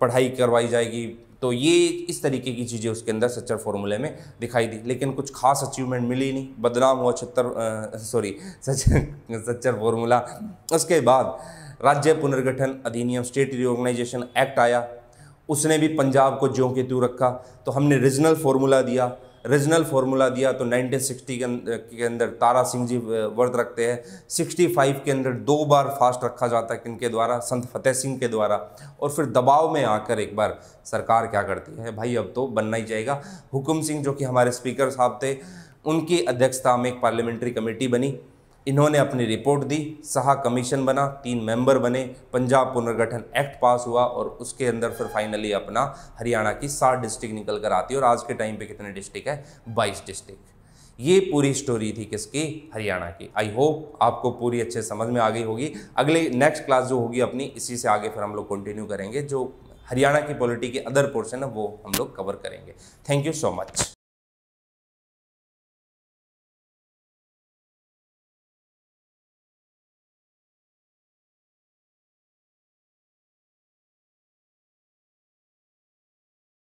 पढ़ाई करवाई जाएगी। तो ये इस तरीके की चीज़ें उसके अंदर सच्चर फॉर्मूले में दिखाई दी। लेकिन कुछ खास अचीवमेंट मिली नहीं। बदनाम हुआ छत्तर सॉरी सच्चर सच्चर फॉर्मूला। उसके बाद राज्य पुनर्गठन अधिनियम स्टेट रिओर्गेनाइजेशन एक्ट आया। उसने भी पंजाब को ज्यों के त्यों रखा। तो हमने रीजनल फार्मूला दिया। रीजनल फार्मूला दिया तो 1960 के अंदर के अंदर तारा सिंह जी वर्त रखते हैं। 65 के अंदर दो बार फास्ट रखा जाता है किनके द्वारा? संत फतेह सिंह के द्वारा। और फिर दबाव में आकर एक बार सरकार क्या करती है? भाई अब तो बनना ही जाएगा। हुकुम सिंह जो कि हमारे स्पीकर साहब थे, उनकी अध्यक्षता में एक पार्लियामेंट्री कमेटी बनी। इन्होंने अपनी रिपोर्ट दी, सहा कमीशन बना, तीन मेंबर बने, पंजाब पुनर्गठन एक्ट पास हुआ और उसके अंदर फिर फाइनली अपना हरियाणा की सात डिस्ट्रिक्ट निकल कर आती है और आज के टाइम पे कितने डिस्ट्रिक्ट है? बाईस डिस्ट्रिक्ट ये पूरी स्टोरी थी किसकी? हरियाणा की। आई होप आपको पूरी अच्छे समझ में आ गई होगी। अगले नेक्स्ट क्लास जो होगी अपनी, इसी से आगे फिर हम लोग कंटिन्यू करेंगे, जो हरियाणा की पॉलिटी के अदर पोर्शन है, वो हम लोग कवर करेंगे। Thank you so much